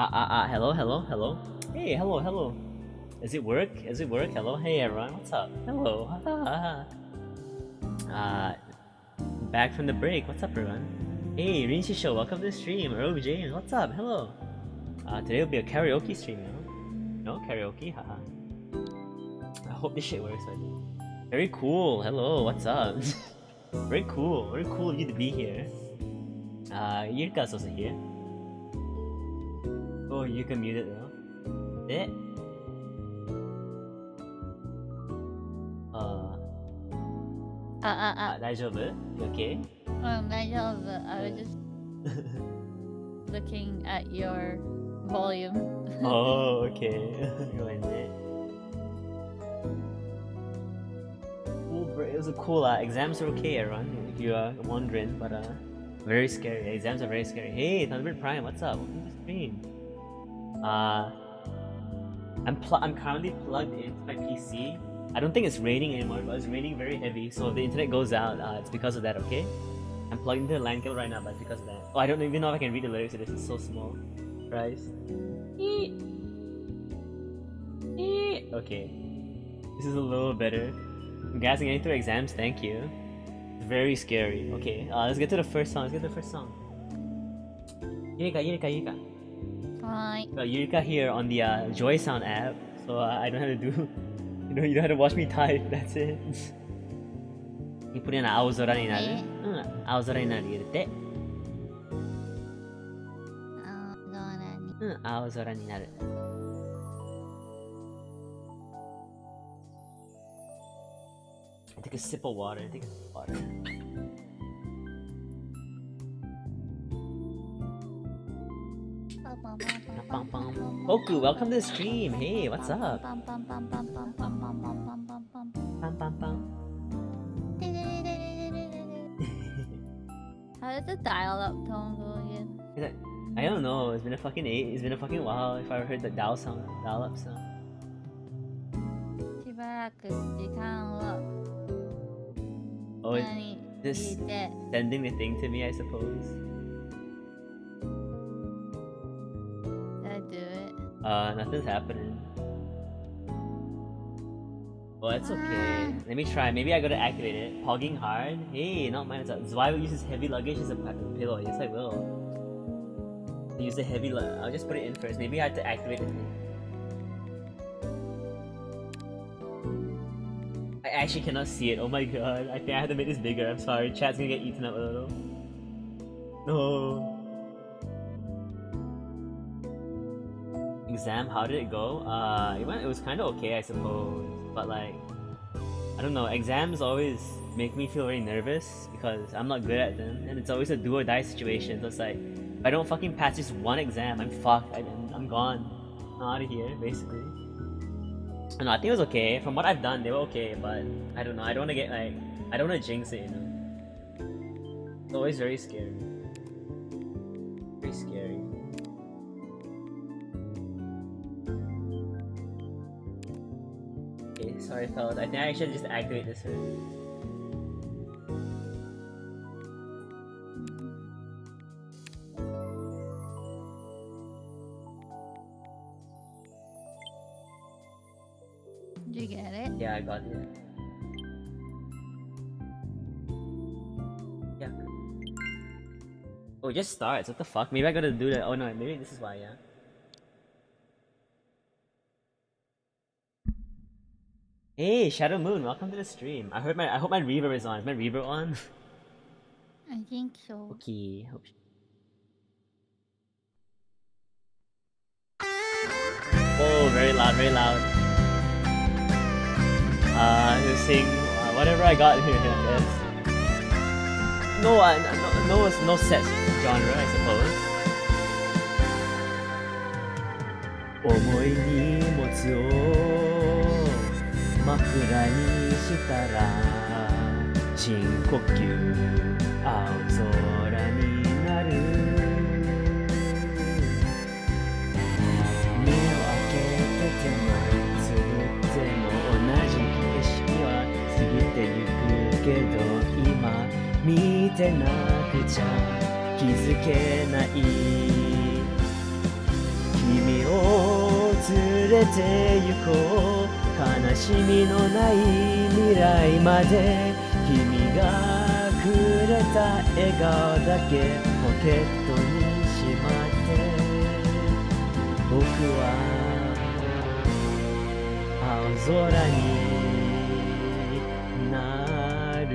Ah, ah, ah, hello, hello, hello. Hey, hello, hello. Is it work? Is it work? Hello, hey everyone, what's up? Hello, uh, back from the break, what's up everyone? Hey, Rinshi Show, welcome to the stream. Rogue James, what's up? Hello. Uh, today will be a karaoke stream, no? No karaoke, haha. I hope this shit works. Very cool, hello, what's up? very cool, very cool of you to be here. Uh, Yurika's also here Oh, you can mute it though. Eh? Uh, あ、あ、あ、大丈夫 You okay? あ、うん、大丈夫。I was just looking at your volume. oh, okay. Go ahead. Cool, bro. It was a cool. Uh, exams are okay, everyone. If you are wondering, but uh, very scary. Exams are very scary. Hey, Thunderbird Prime, what's up? Uh, I'm pl- I'm currently plugged into my PC. I don't think it's raining anymore, but it's raining very heavy. So if the internet goes out, uh, it's because of that. Okay. I'm plugged into the LAN cable right now, but it's because of that. Oh, I don't even know if I can read the lyrics this. It's so small. Right? Okay. This is a little better. I'm guessing getting through exams, thank you. Very scary. Okay, uh, let's get to the first song. Let's get to the first song. Yurika, Yurika, Yurika. Right. Uh, here on the uh, Joy Sound app, so uh, I don't have to do. You know, you don't have to watch me type. That's it. you put in aozora ni naru. Hmm, aozora ni naru irutte. Aozora ni. Hmm, aozora ni naru. Take a sip of water. Take a sip of water. Oku, welcome to the stream. Hey, what's up? How does the dial-up tone go again? Is I don't know. It's been a fucking eight. It's been a fucking while. If I heard the dial sound, dial-up sound. Oh, it's just sending the thing to me, I suppose. Did I do it? Uh, nothing's happening. Well, it's okay. Let me try. Maybe I gotta activate it. Pogging hard? Hey, not mine. It's Zwei uses heavy luggage as a pillow. Yes, I will. Use the heavy lu- I'll just put it in first. Maybe I have to activate it. I actually cannot see it. Oh my god. I think I have to make this bigger. I'm sorry. Chat's gonna get eaten up a little. No. Exam, how did it go? Uh, it went. It was kind of okay, I suppose. But like, I don't know. Exams always make me feel very nervous because I'm not good at them, and it's always a do or die situation. So it's like, if I don't fucking pass just one exam, I'm fucked. I, I'm gone. I'm out of here, basically. I. I think it was okay. From what I've done, they were okay. But I don't know. I don't want to get like. I don't want to jinx it. You know. It's always very scary. Very scary. Sorry fellas. I think I should just activate this first. Did you get it? Yeah, I got it. Yeah. Oh, it just starts. What the fuck? Maybe I gotta do that. Oh no, maybe this is why, yeah. Hey, Shadow Moon, welcome to the stream. I heard my I hope my reverb is on. Is my reverb on? I think so. okay. Hope Oh, very loud, very loud. Uh, he'll sing uh, whatever I got here, I guess. No, uh, no, no, no set genre, I suppose. 重い荷物を 枕にしたら深呼吸青空になる。目を開けててもつぶっても同じ景色は過ぎてゆくけど今見てなくちゃ気づけない。君を連れてゆこう。悲しみのない未来まで君がくれた笑顔だけポケットにしまって僕は青空になる。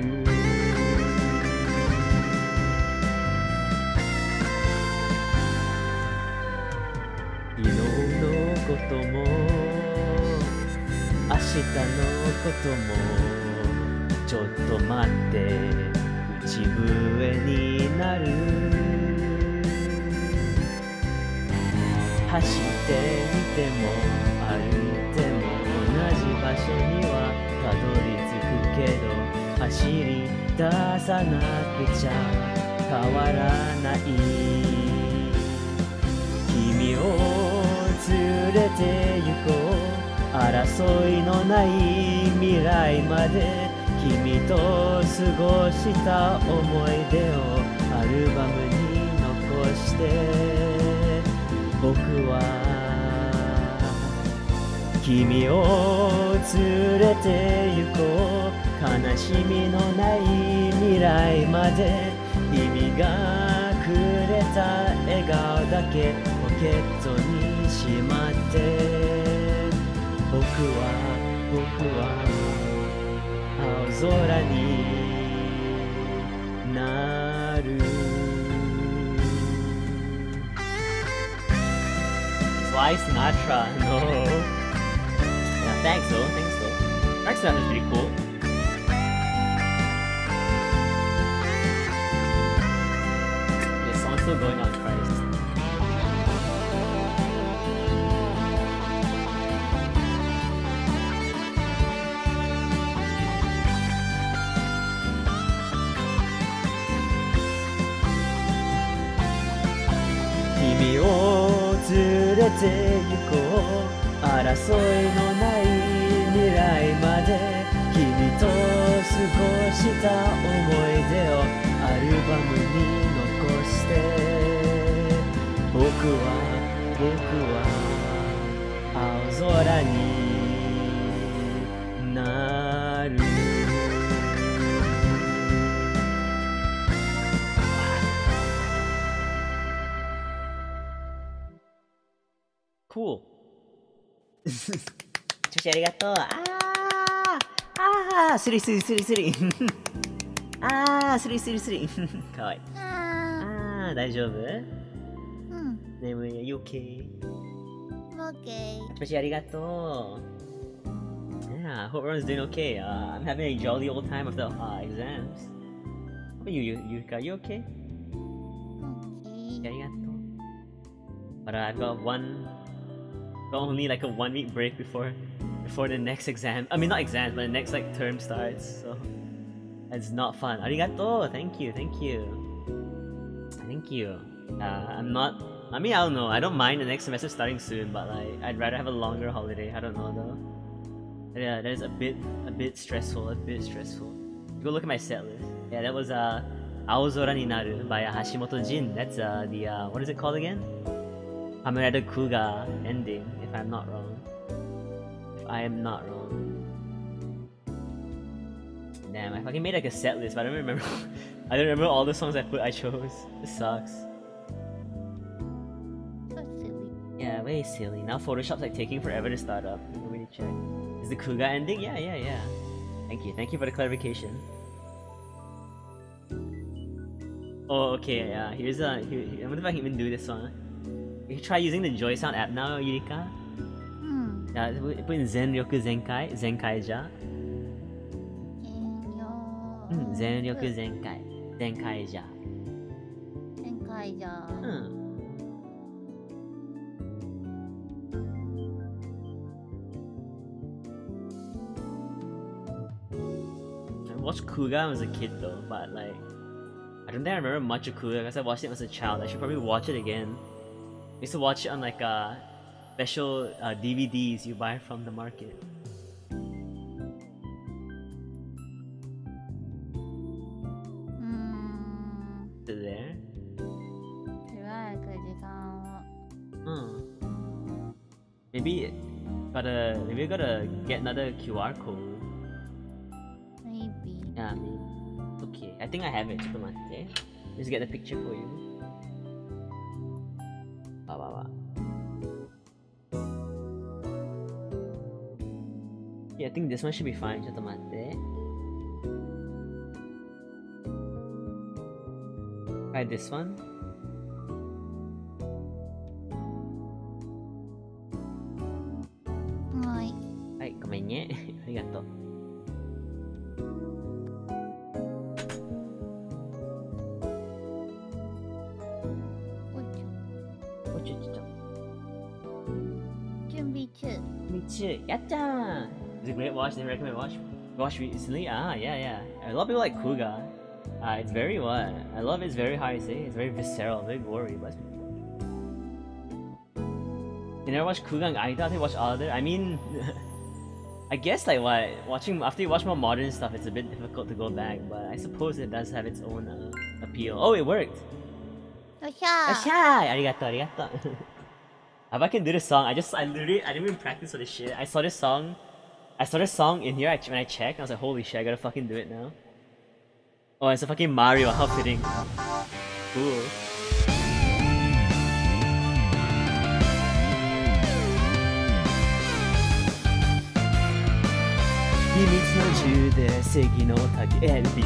昨日のことも明日のこともちょっと待って口笛になる。走ってみても歩いても同じ場所にはたどり着くけど走り出さなくちゃ変わらない。君を連れて行こう。争いのない未来まで君と過ごした思い出をアルバムに残して。僕は君を連れて行こう。悲しみのない未来まで君がくれた笑顔だけポケットにしまって。僕は僕は青空になる Why Sinatra? No. Yeah, thanks though, thanks though. Frank Sinatra's pretty cool. This song's still going on て行こう争いのない未来まで」「君と過ごした思い出をアルバムに残して」「僕は僕は青空に調子ありがとう。あーあー、スリスリスリスリ。あー、スリスリスリ。かわいい。ああー、大丈夫ーうん眠い。You okay? オッケー調子ありがとう。Yeah, I hope everyone's doing okay. Uh, I'm having a jolly old time with the uh, exams. How about you, you, Yuka? You okay? オッケーありがとう。But uh, I've got one, got only like a one week break before, before the next exam. I mean not exam, but the next like term starts. So it's not fun. Arigato. Thank you. Thank you. Thank you. Uh, I'm not. I mean I don't know. I don't mind the next semester starting soon, but like I'd rather have a longer holiday. I don't know though. Yeah, that is a bit, a bit stressful. A bit stressful. Go look at my set list. Yeah, that was uh. Aozora ni naru by Hashimoto Jin. That's uh, the uh, what is it called again? Kamen Rider Kuuga ending, if I'm not wrong. If I am not wrong. Damn, I fucking made like a set list, but I don't remember. I don't remember all the songs I put. I chose. This sucks. Silly. Yeah, way silly. Now Photoshop's like taking forever to start up. Let me check. Is the Kuuga ending? Yeah, yeah, yeah. Thank you. Thank you for the clarification. Oh, okay. Yeah. Here's a. Here, here- I wonder if I can even do this one we try using the Joy Sound app now, Yurika. Hmm. Yeah, put in Zen Ryoku Zenkai, Zenkai ja. Mm, Zen Ryoku hmm, Zenkai, Zenkai ja. Zenkai ja. Hmm. I watched Kuuga as a kid though, but like, I don't think I remember much of Kuuga because I watched it as a child. I should probably watch it again. Used to watch it on like uh, special uh, DVDs you buy from the market. There. Hmm. Maybe gotta maybe we gotta get another QR code. Maybe. Yeah. Maybe. Okay, I think I have it. Just get the picture for you. Think this one should be fine. Cito mate. Eh? Try this one. Watch, they recommend watch watch recently? Ah, yeah, yeah. A lot of people like Kuuga. Uh, it's very what? I love it. it's very high say it's very visceral, very gory, but. You never watch Kuuga and Aida, they watch other I mean I guess like what watching after you watch more modern stuff it's a bit difficult to go back, but I suppose it does have its own uh, appeal. Oh it worked! Oshai! Arigato, arigato. if I can do this song, I just I literally I didn't even practice for this shit. I saw this song I saw this song in here I, when I checked, I was like, holy shit, I gotta fucking do it now. Oh, it's a fucking Mario, how fitting. Cool.秘密の銃で正義の叫び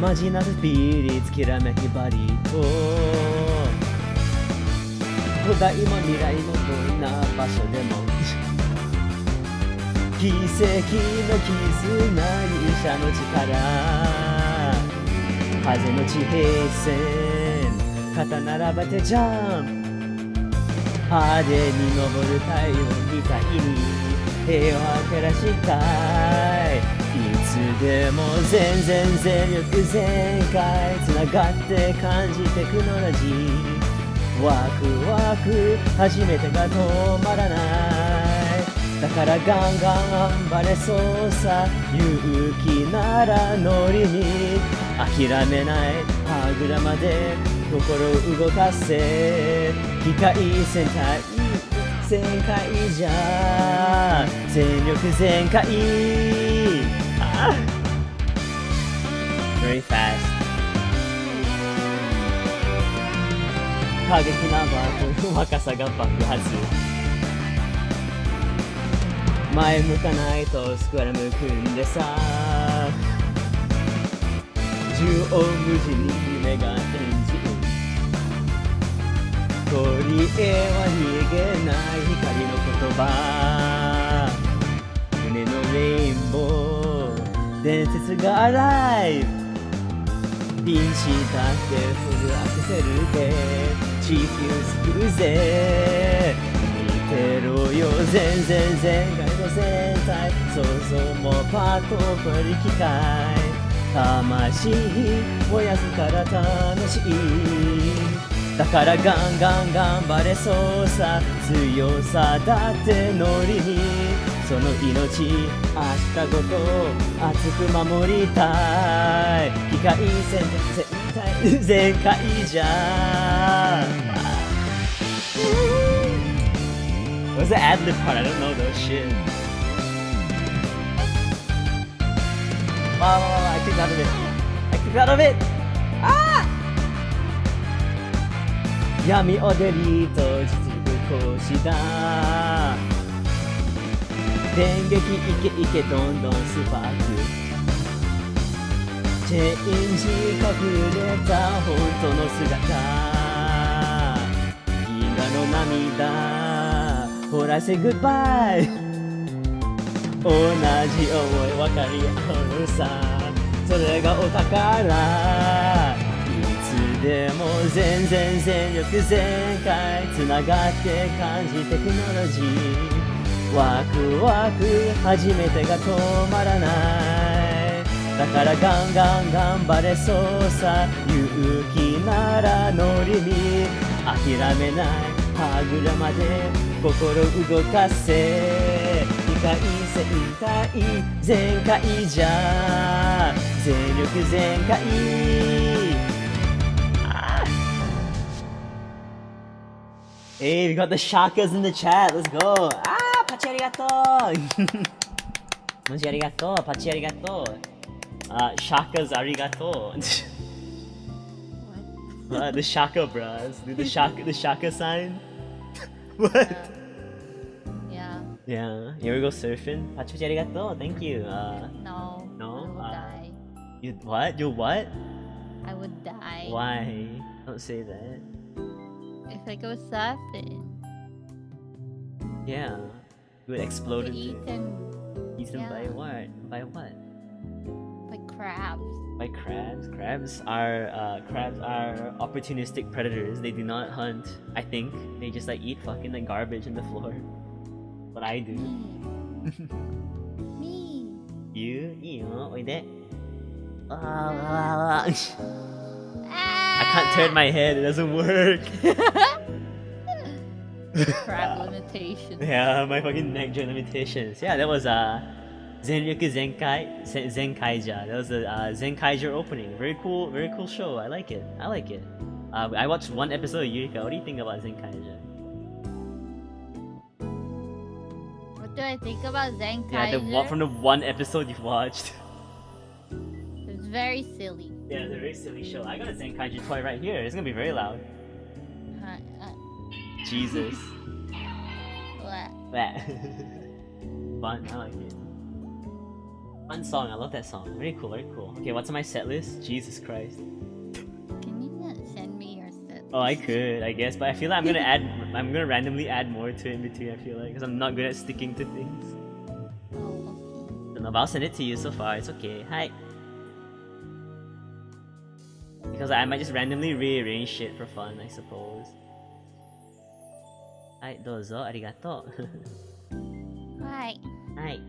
マジなスピリッツきらめきバリと古代も未来もどんな場所でも 奇跡の絆勇者の力。風の地平線。肩並べてジャン。プ派手に昇る太陽みたいに。平和照らしたい。いつでも全然全力全開。つながって感じテクノロジ。ーワクワク。初めてが止まらない。だからガンガン頑張れそうさ勇気なら乗りに諦めない歯車で心動かせ機械戦隊全開じゃ全力全開あ Very fast 過激なバトル若さが爆発前向かないとスクラム組んでさ。縦横無尽に夢がエンジン取り柄は逃げない光の言葉。胸のレインボー伝説がアライブ。ピンチだってフルアクセルで地球救うぜ。てろよ全然全開の全体想像もパッと振り機械魂燃やすから楽しい。だからガンガン頑張れそうさ強さだってノリに。その命明日ごと熱く守りたい。機械戦全体全開じゃ。What's the ad lib part? I don't know those shit. Wow, wow, wow, I clicked out of it. I clicked out of it! Ah! Yami Oderi to Jizuku Koshida. 電撃いけいけどんどんスパークチェンジ隠れた本当の姿銀河の涙ほら say goodbye 同じ思い分かり合う。さそれがお宝いつでも全然全力全開。つながって感じテクノロジー。ワクワク初めてが止まらない。だからガンガン頑張れそうさ。勇気なら乗りに諦めない。歯車で。心動かせ機械戦隊全開じゃ全力全開 Hey, we got the shakas in the chat. Let's go. Ah, pachi arigato. Moji arigato. Pachi arigato. Uh, shakas arigato. What? uh, the shaka bras. Do the shaka the shaka sign. what? Yeah. Yeah. You ever go surfing? Pachi arigato. Thank you. Uh, No. No? I would Uh, die. you what? You what? I would die. Why? Don't say that. If I go surfing. Yeah. You would explode Get into eaten eaten by what? By what? Crabs. By crabs. Crabs are uh, crabs are opportunistic predators. They do not hunt. I think they just like eat fucking like garbage on the floor. What I do. Me. You, you, with it. I Ah! can't turn my head. It doesn't work. crab limitation. yeah, my fucking neck joint limitations. Yeah, that was uh Zenryoku Zenkai Zen- Zenkaiger. That was the uh, Zenkaiger opening. Very cool, very cool show. I like it. I like it. Uh, I watched one episode of Eureka. What do you think about Zenkaiger? What do I think about Zenkaiger? Yeah, the from the one episode you've watched. It's very silly. Yeah, it's a very silly show. I got a Zenkaiger toy right here. It's gonna be very loud. Uh, uh, Jesus. what? that. Fun. I like it. Fun song. I love that song. Very cool. Very cool. Okay, what's on my set list? Jesus Christ. Can you not send me your set? Oh, I could, I guess, but I feel like I'm gonna add, I'm gonna randomly add more to it in between. I feel like, because I'm not good at sticking to things. Oh, okay. Don't know, but I'll send it to you so far. It's okay. Hi. Because I might just randomly rearrange shit for fun, I suppose. Hi, dozo, arigato. Right. Hi.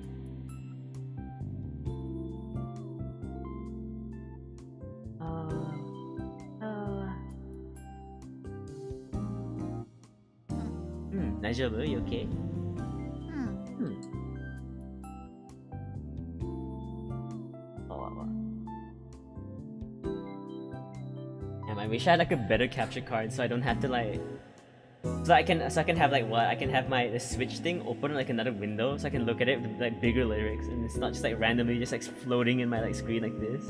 Daijoubu? Okay? Hmm. Hmm. Oh, I wish I had like a better capture card so I don't have to like... So I can so I can have like what I can have my the switch thing open like another window so I can look at it with like bigger lyrics and it's not just like randomly just like floating in my like screen like this.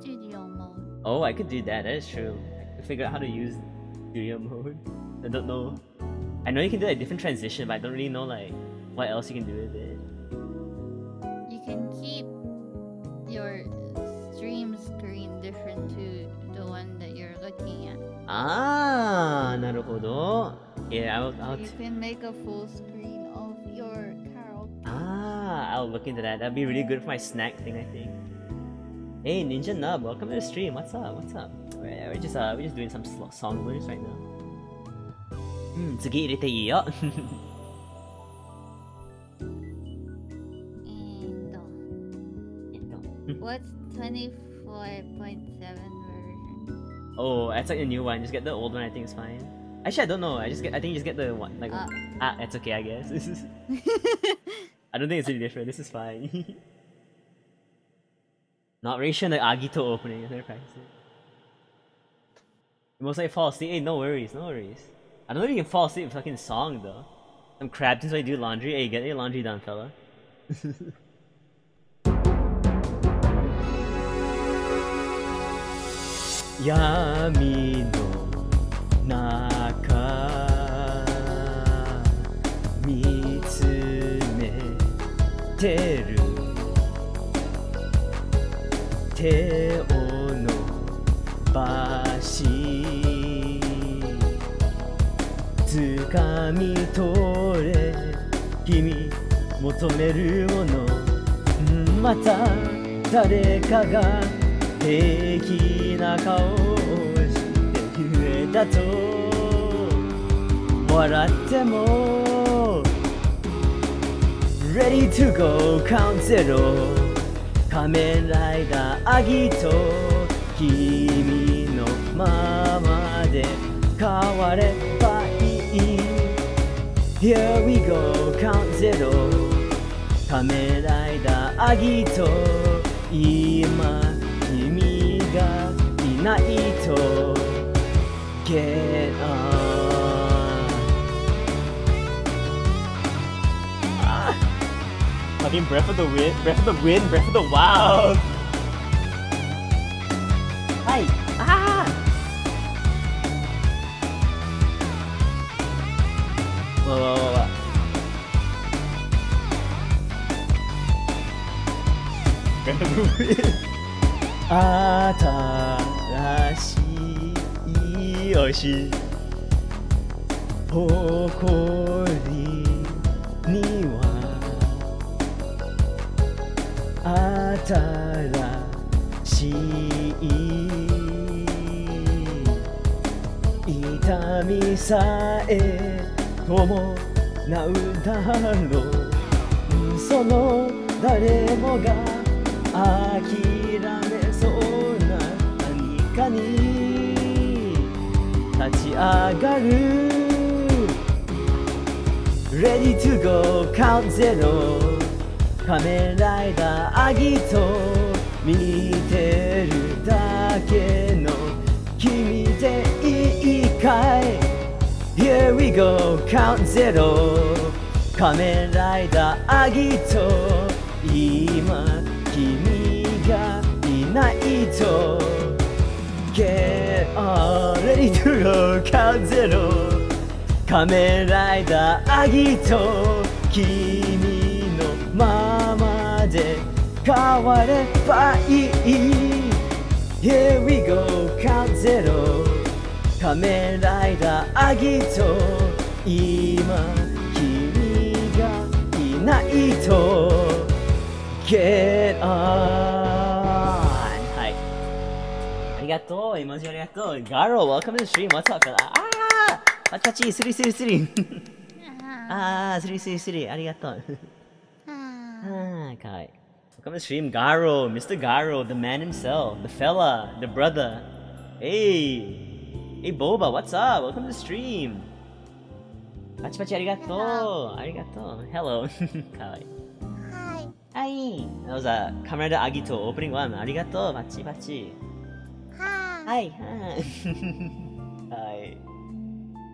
Studio mode. Oh, I could do that. That is true. I could figure out how to use studio mode. I don't know. I know you can do like different transition, but I don't really know like what else you can do with it. You can keep your stream screen different to the one that you're looking at. Ah, なるほど. Yeah, I'll, I'll You t- can make a full screen of your Carol. ah, I'll look into that. That'd be really good for my snack thing, I think. Hey, Ninja Nub, welcome to the stream. What's up? What's up? We're, we're just uh, we're just doing some sl- song lyrics right now. Hmm, 次入れていいよ。 And uh, what's 24.7 version? Oh, that's like the new one. Just get the old one. I think it's fine. Actually, I don't know. I just get. I think you just get the one. Like, Uh. ah, it's okay. I guess. This is. I don't think it's any different. This is fine. Not really sure the Agito opening. I never practiced it. You most likely fall asleep. Hey, no worries. No worries. I don't know if you can fall asleep to fucking song though. I'm crabbed since I do laundry. Hey, get your laundry done, fella. Yami no naka no ba 掴み取れ君求めるもの。また誰かが平気な顔をして言えたと。笑っても Ready to go count zero 仮面ライダーアギト。君のままで変われ。Here we go, count zero. ためらいだアギト。今君がいないと。Get up ah! Fucking Breath of the Wind, Breath of the Wind, Breath of the Wild. 新しい星誇りには新しい痛みさえ伴うだろうその誰もが諦かに立ち上がる。Ready to go count zero 仮面ライダーアギト見てるだけの君でいいかい。Here we go count zero 仮面ライダーアギト今君がいないと。Get on ready to go count zero 仮面ライダーアギト君のままで変わればいい Here we go count zero 仮面ライダーアギト今君がいないと Get on はいあありがとう、絵ありがとう。ガロー、welcome to the stream, what's あーパチパチ、スリスリ。あー、スリス、ありがとう。あー、かわいい。welcome to the stream, ガロー、Mr. ガロー、the。ありがとう。ありがとう。hello, う、ありがとう、はい、はい。はい。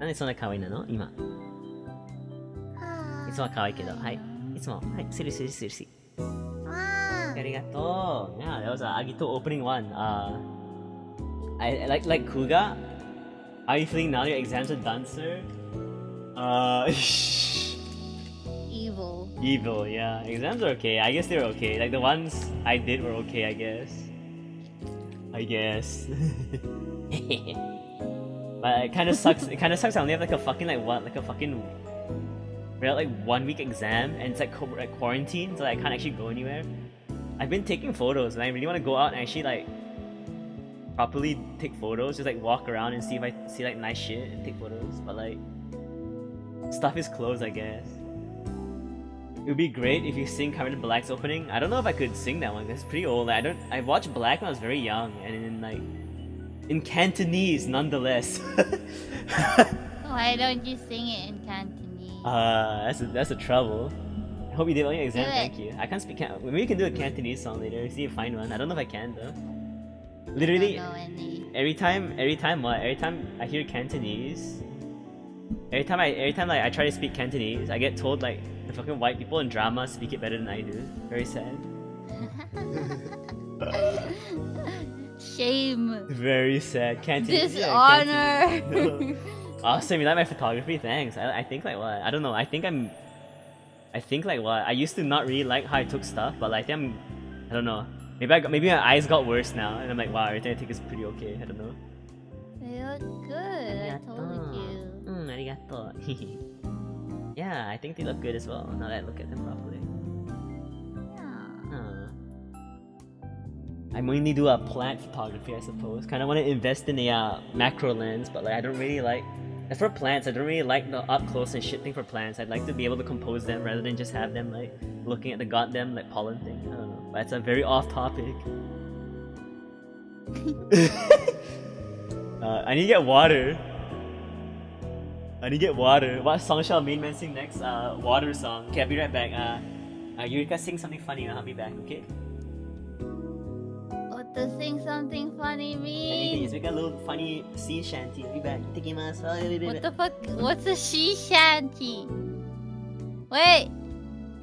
なんでそんな可愛いなの今。いつも可愛いけど、はい。いつも、はい、スリスリスリスリ。ありがとう。Yeah, that was a Agito opening one. Uh, I, I like like Kuuga. Are you feeling now your exams are done, sir? Uh, evil. Evil, yeah. Exams are okay. I guess they're okay. Like the ones I did were okay, I guess. I guess. but it kind of sucks. It kind of sucks. I only have like a fucking like what, like a fucking, we real like one week exam, and it's like, like quarantine, so I can't actually go anywhere. I've been taking photos, and I really want to go out and actually like properly take photos, just like walk around and see if I see like nice shit and take photos. But like, stuff is closed, I guess. It would be great if you sing Rider Black's opening. I don't know if I could sing that one. It's pretty old. I don't. I watched Black when I was very young, and in like in Cantonese, nonetheless. Why don't you sing it in Cantonese? uh, that's a, that's a trouble. I hope you did well on your exam. Thank you. I can't speak. Can- Maybe we can do a Cantonese song later. See if I find one. I don't know if I can though. Literally, every time, every time what? Every time I hear Cantonese, every time I, every time like I try to speak Cantonese, I get told like the fucking white people in drama speak it better than I do. Very sad. Shame. Very sad. Cantonese. yeah, Cantonese. Dishonor. Awesome, you like my photography? Thanks. I, I think like what? I don't know. I think I'm. I think like what? I used to not really like how I took stuff, but like I'm. I don't know. Maybe I got, maybe my eyes got worse now, and I'm like, wow, everything I take is pretty okay. I don't know. they look good. I told you. Mm, arigato. Yeah, I think they look good as well. Now that I look at them properly. Yeah. Huh. I mainly do a plant photography, I suppose. Kind of want to invest in a uh, macro lens, but like I don't really like. As for plants, I don't really like the up close and shit thing for plants. I'd like to be able to compose them rather than just have them like looking at the goddamn like pollen thing. I don't know. But it's a very off topic. uh, I need to get water. I need to get water. What song shall main man sing next? Uh, water song. Okay, I'll be right back. Uh, uh, Yurika, sing something funny I'll be back, okay? What does sing something funny mean? Anything. Make a little funny sea shanty. I'll be back. What the fuck? What's a sea shanty? Wait!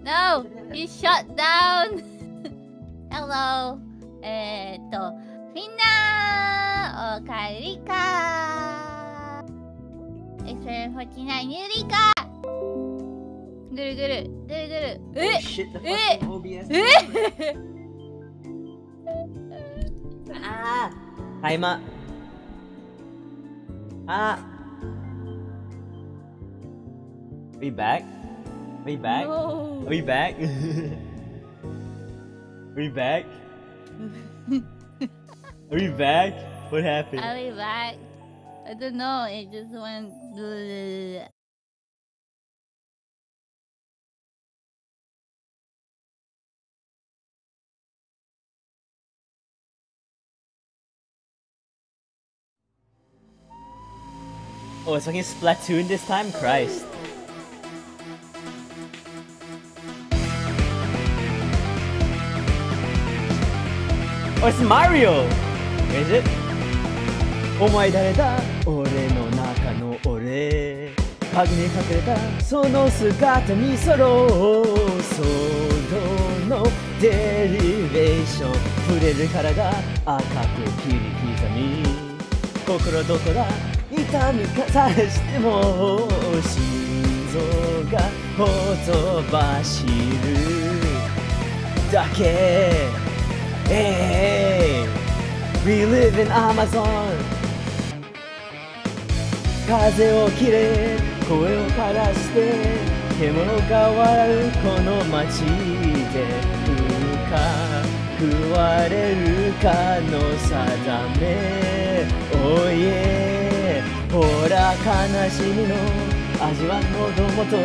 No! You shut down! Hello! えー、っと、みんなおかえりか !XR49 ゆりかぐるぐる、ぐるぐる。え Shit, the Eh. fucking OBS. え Ah! Timer. Ah! We back? We back? No. We back? we back? Are we back? What happened? I'll be back. I don't know, it just went. Oh, it's fucking Splatoon this time? Christ. Oh, it's Mario! Is it? お前誰だ俺の中の俺。影に隠れたその姿にそろう。そのデリベーション。触れる体赤く切り刻み。心どこだ痛みかさしても心臓がほとばしる。だけ。Hey, we live in Amazon. 風を切れ声を枯らして獣が笑うこの街で深くわれるかの定め Oh yeah ほら悲しみの味は喉元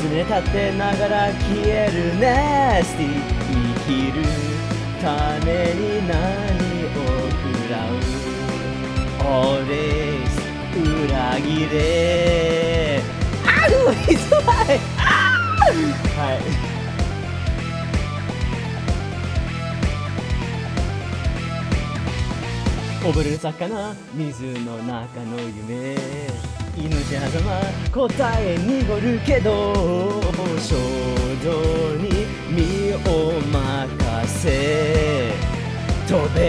常立てながら消える Nasty 生きるために何を食らう Always 裏切れ。あういつはい。はい。溺れる魚水の中の夢。命狭間答え濁るけど衝動に身を任せ。飛べ。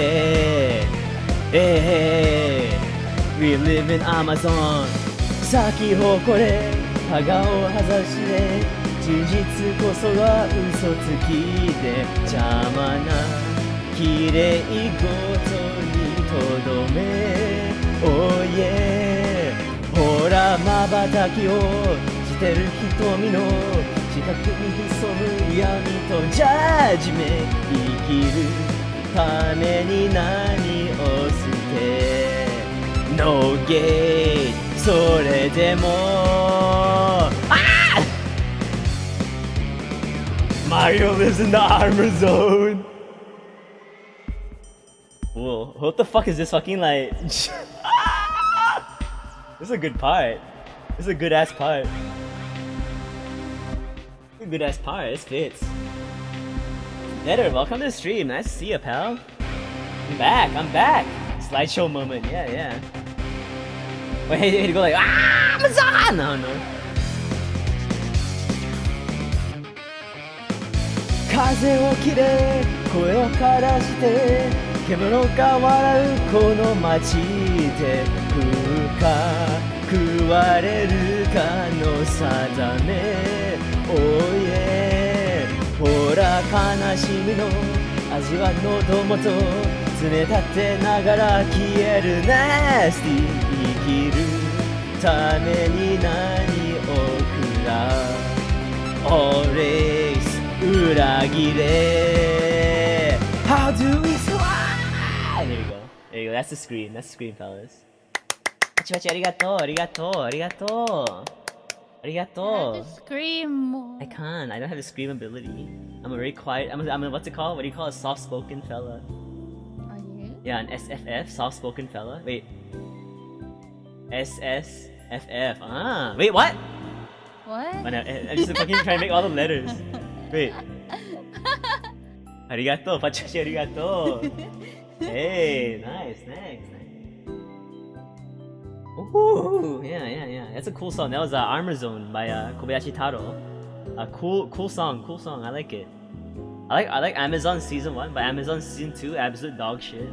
ええ。We live in Amazon. 咲き誇れ。羽がを外して。事実こそは嘘つきで。邪魔な綺麗事にとどめ。Oh yeah ほら瞬きをしてる瞳の。近くに潜む闇と。ジャッジメ。生きるために何を捨て No gate それでもあ Mario lives in the armor zone Whoa, what the fuck is this fucking like? this is a good part. This is a good ass part. A good ass part, this fits. Netter, welcome to the stream. Nice to see you, pal. I'm back, I'm back. Slideshow moment, yeah, yeah. Wait, hey, hey, to go like, ah, Amazon! No, no. 風を切れ声を枯らして獣が笑うこの街で深く割れるかの定め Oh yeah ほら悲しみの味は喉元常立てながら消える Nasty きるために何を食らう Always 裏切れ How do we survive? There you go. There you go. That's the screen. That's the screen, fellas. パチパチありがとう。ありがとう。ありがとう。ありが I と have う to。scream more. I can't. I don't have a scream ability. I'm a very quiet. I'm a, I'm a what's it called? What do you call a soft-spoken fella? Are you? Yeah, an SFF, soft-spoken fella. Wait. SSFF. Ah, wait, what? What? Man, I, I'm just fucking trying to make all the letters. Wait. Arigato, pachashi arigato. hey, nice, thanks. thanks. Ooh, yeah, yeah, yeah. That's a cool song. That was uh, Armor Zone by uh, Kobayashi Taro. a cool, cool song, cool song. I like it. I like, I like Amazon season one, but Amazon season two, absolute dog shit.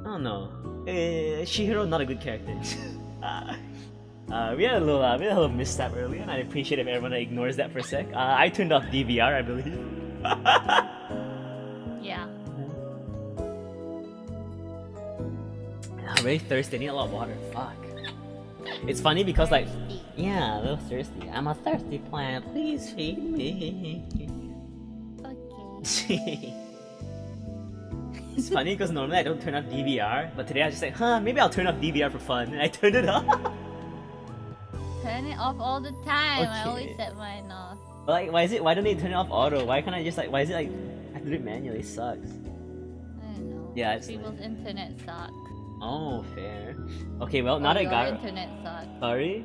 I don't know. Eh, Chihiro not a good character. uh, we had a little, uh, we had a little misstep earlier, and I appreciate if everyone ignores that for a sec. Uh, I turned off DVR, I believe. Yeah. I'm very thirsty. I need a lot of water. Fuck. It's funny because like, yeah, a little thirsty. I'm a thirsty plant. Please feed me. Okay. It's funny because normally I don't turn off DVR, but today I was just like, huh, maybe I'll turn off DVR for fun, and I turned it off. Turn it off all the time. I always set mine off. but like, why is it? Why don't they turn it off auto? Why can't I just like? Why is it like? I have to do it manually. It sucks. I don't know. Yeah, it's People's like- internet sucks. Oh, fair. Okay, well, or not a your guy. internet sucks. Sorry.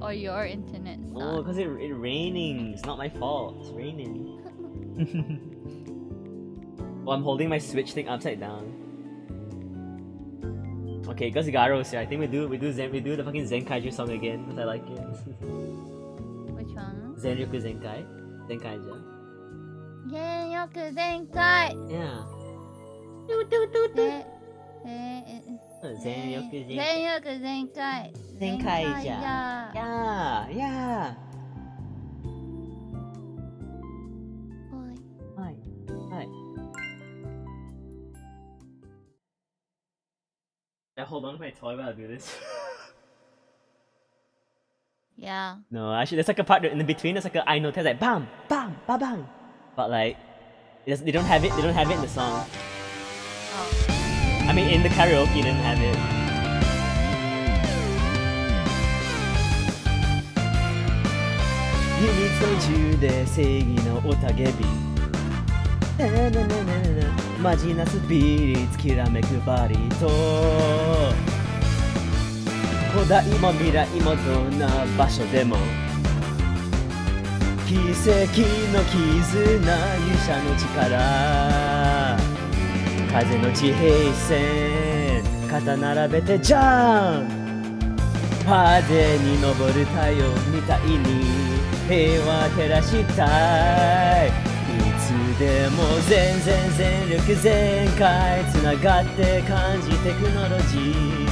Or your internet oh, sucks. Oh, because it, it raining. It's not my fault. It's raining. Well, I'm holding my switch thing upside down. Okay, Gus Garos here. I think we do we do Zen we do the fucking Zenkaiger song again because I like it. Which one? Zenryoku Zenkai. Zenkaiger. Zenryoku Zenkai! Yeah. Do do do do! Eh, eh, eh. oh, Zenryoku Zenkai. Zenryoku Zenkai. Zenkaiger. Yeah, yeah. Yeah, hold on to my toy while I do this. Yeah. No, actually, there's like a part in the between. There's like a I know test like bam, bam, ba bang, but like it doesn't- they don't have it. They don't have it in the song. Oh. I mean, in the karaoke, they didn't have it.秘密の銃で正義のおたけびなななななな マジなスピリッツきらめくバリと古代も未来もどんな場所でも奇跡の絆勇者の力風の地平線肩並べてジャンプ派手に登る太陽みたいに平和照らしたいでも全然全力全開つながって感じテクノロジー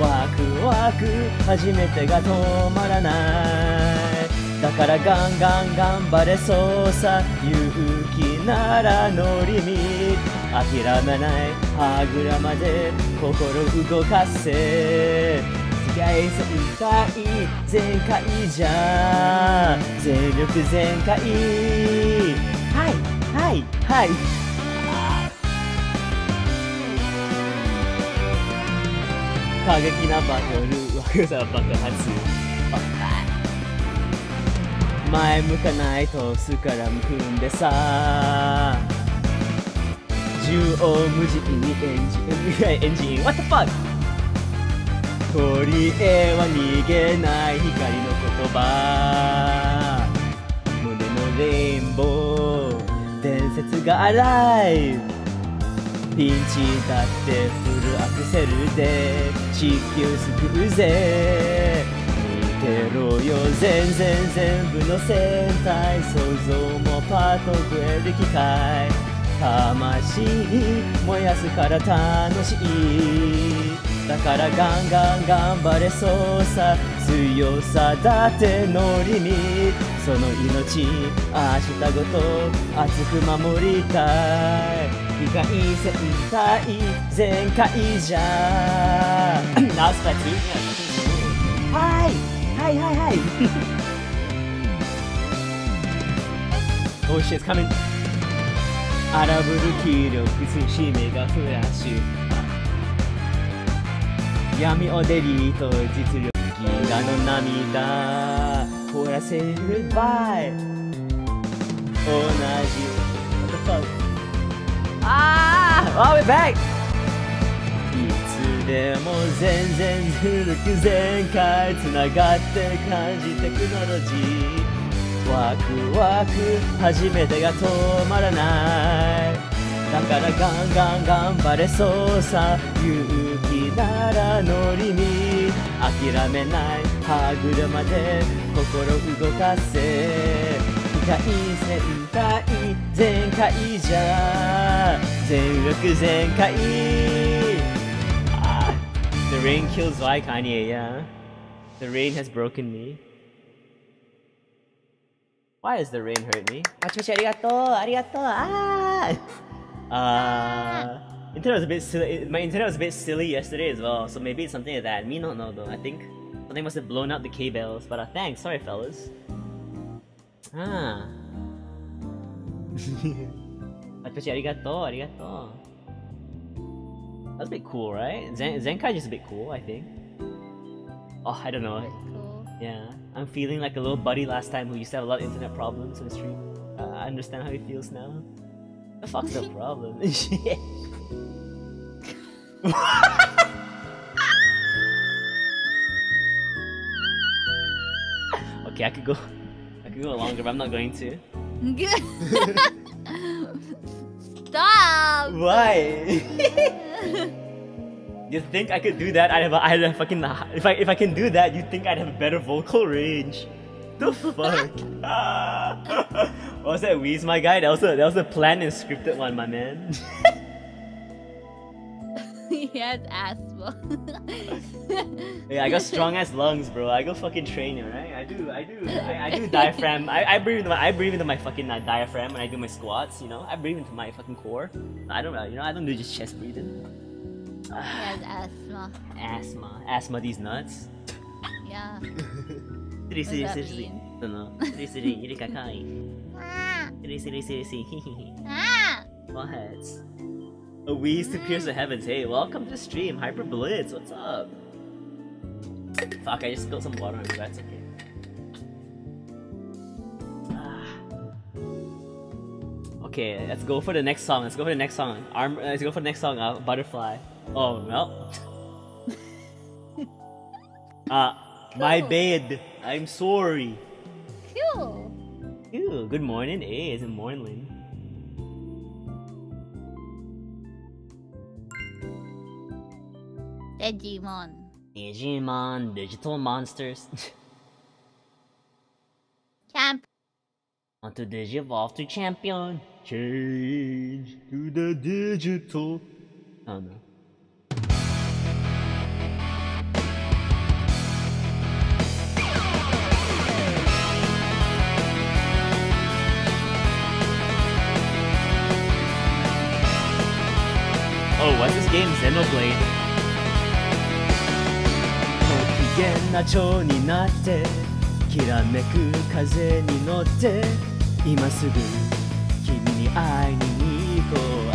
ワクワク初めてが止まらない。だからガンガン頑張れそうさ勇気なら乗り道諦めない歯車まで心動かせ。世界全体全開じゃ。全力全開。はい。はい。はい。過激なバトル若さ爆発前向かないとスから向くんでさ。縦横無尽にエンジンエンジン What the fuck 鳥へは逃げない光の言葉胸のレインボー伝説がアライブピンチだってフルアクセルで地球救うぜ見てろよ全然全部の戦隊想像もパート増える機会魂燃やすから楽しいだからガンガン頑張れそうさ強さだって乗りにその命明日ごと熱く守りたい意外戦隊全開じゃ Now it's that too? Yeah, Hi! Hi, hi, hi! oh shit, it's coming! 荒ぶる気力しめがフラッシュ闇をデリート実力ギガの涙凍らせるバイ。同じ?あー。Oh, we're back! いつでも全然全力全開つながって感じテクノロジー。ワクワク初めてが止まらない。だからガンガン頑張れそうさ。勇気なら乗りに諦めない歯 歯車で心動かせ機械旋回全開じゃ全力全開 ah, The rain kills why Kanye, yeah. The rain has broken me. Why does the rain hurt me? Pachi arigato, arigato, ah! Uh, internet was a bit silly. My internet was a bit silly yesterday as well, so maybe it's something like that. Me not know though. I think something must have blown out the K-bells. But uh, thanks, sorry fellas. Ah. Pachi arigato, arigato. That's a bit cool, right? Zen Zenkai just a bit cool, I think. Oh, I don't know. Cool. Yeah, I'm feeling like a little buddy last time who used to have a lot of internet problems on the stream. Uh, I understand how he feels now. The fuck's the problem? okay, I could go. I could go longer, but I'm not going to. Stop! Why? you think I could do that? I'd have a, I'd have fucking if I if I can do that, you think I'd have a better vocal range? The fuck? what was that Wheeze my guy? That was a that was a planned and scripted one, my man. He has asthma. yeah, I got strong ass lungs, bro. I go fucking train, right? I do, I do, I, I do diaphragm. I, I breathe into my I breathe into my fucking uh, diaphragm when I do my squats. You know, I breathe into my fucking core. I don't, uh, you know, I don't do just chest breathing. he has asthma. Asthma, asthma, these nuts. Yeah. That mean? know. Ah! Ah! What? Wheeze to pierce the heavens. Hey, welcome to the stream. Hyper Blitz, what's up? Fuck, I just spilled some water on that's okay. Ah. Okay, let's go for the next song. Let's go for the next song. Arm. uh, Let's go for the next song. Uh, Butterfly. Oh well. uh, my bed. I'm sorry. Cool. Ew, good morning. Hey, it's morning. Digimon. Digimon, digital monsters. Champ. Want to digivolve to champion. Change to the digital. Oh no. Oh, what's this game? Xenoblade. ご機嫌な蝶になってきらめく風に乗って今すぐ君に会いに行こう。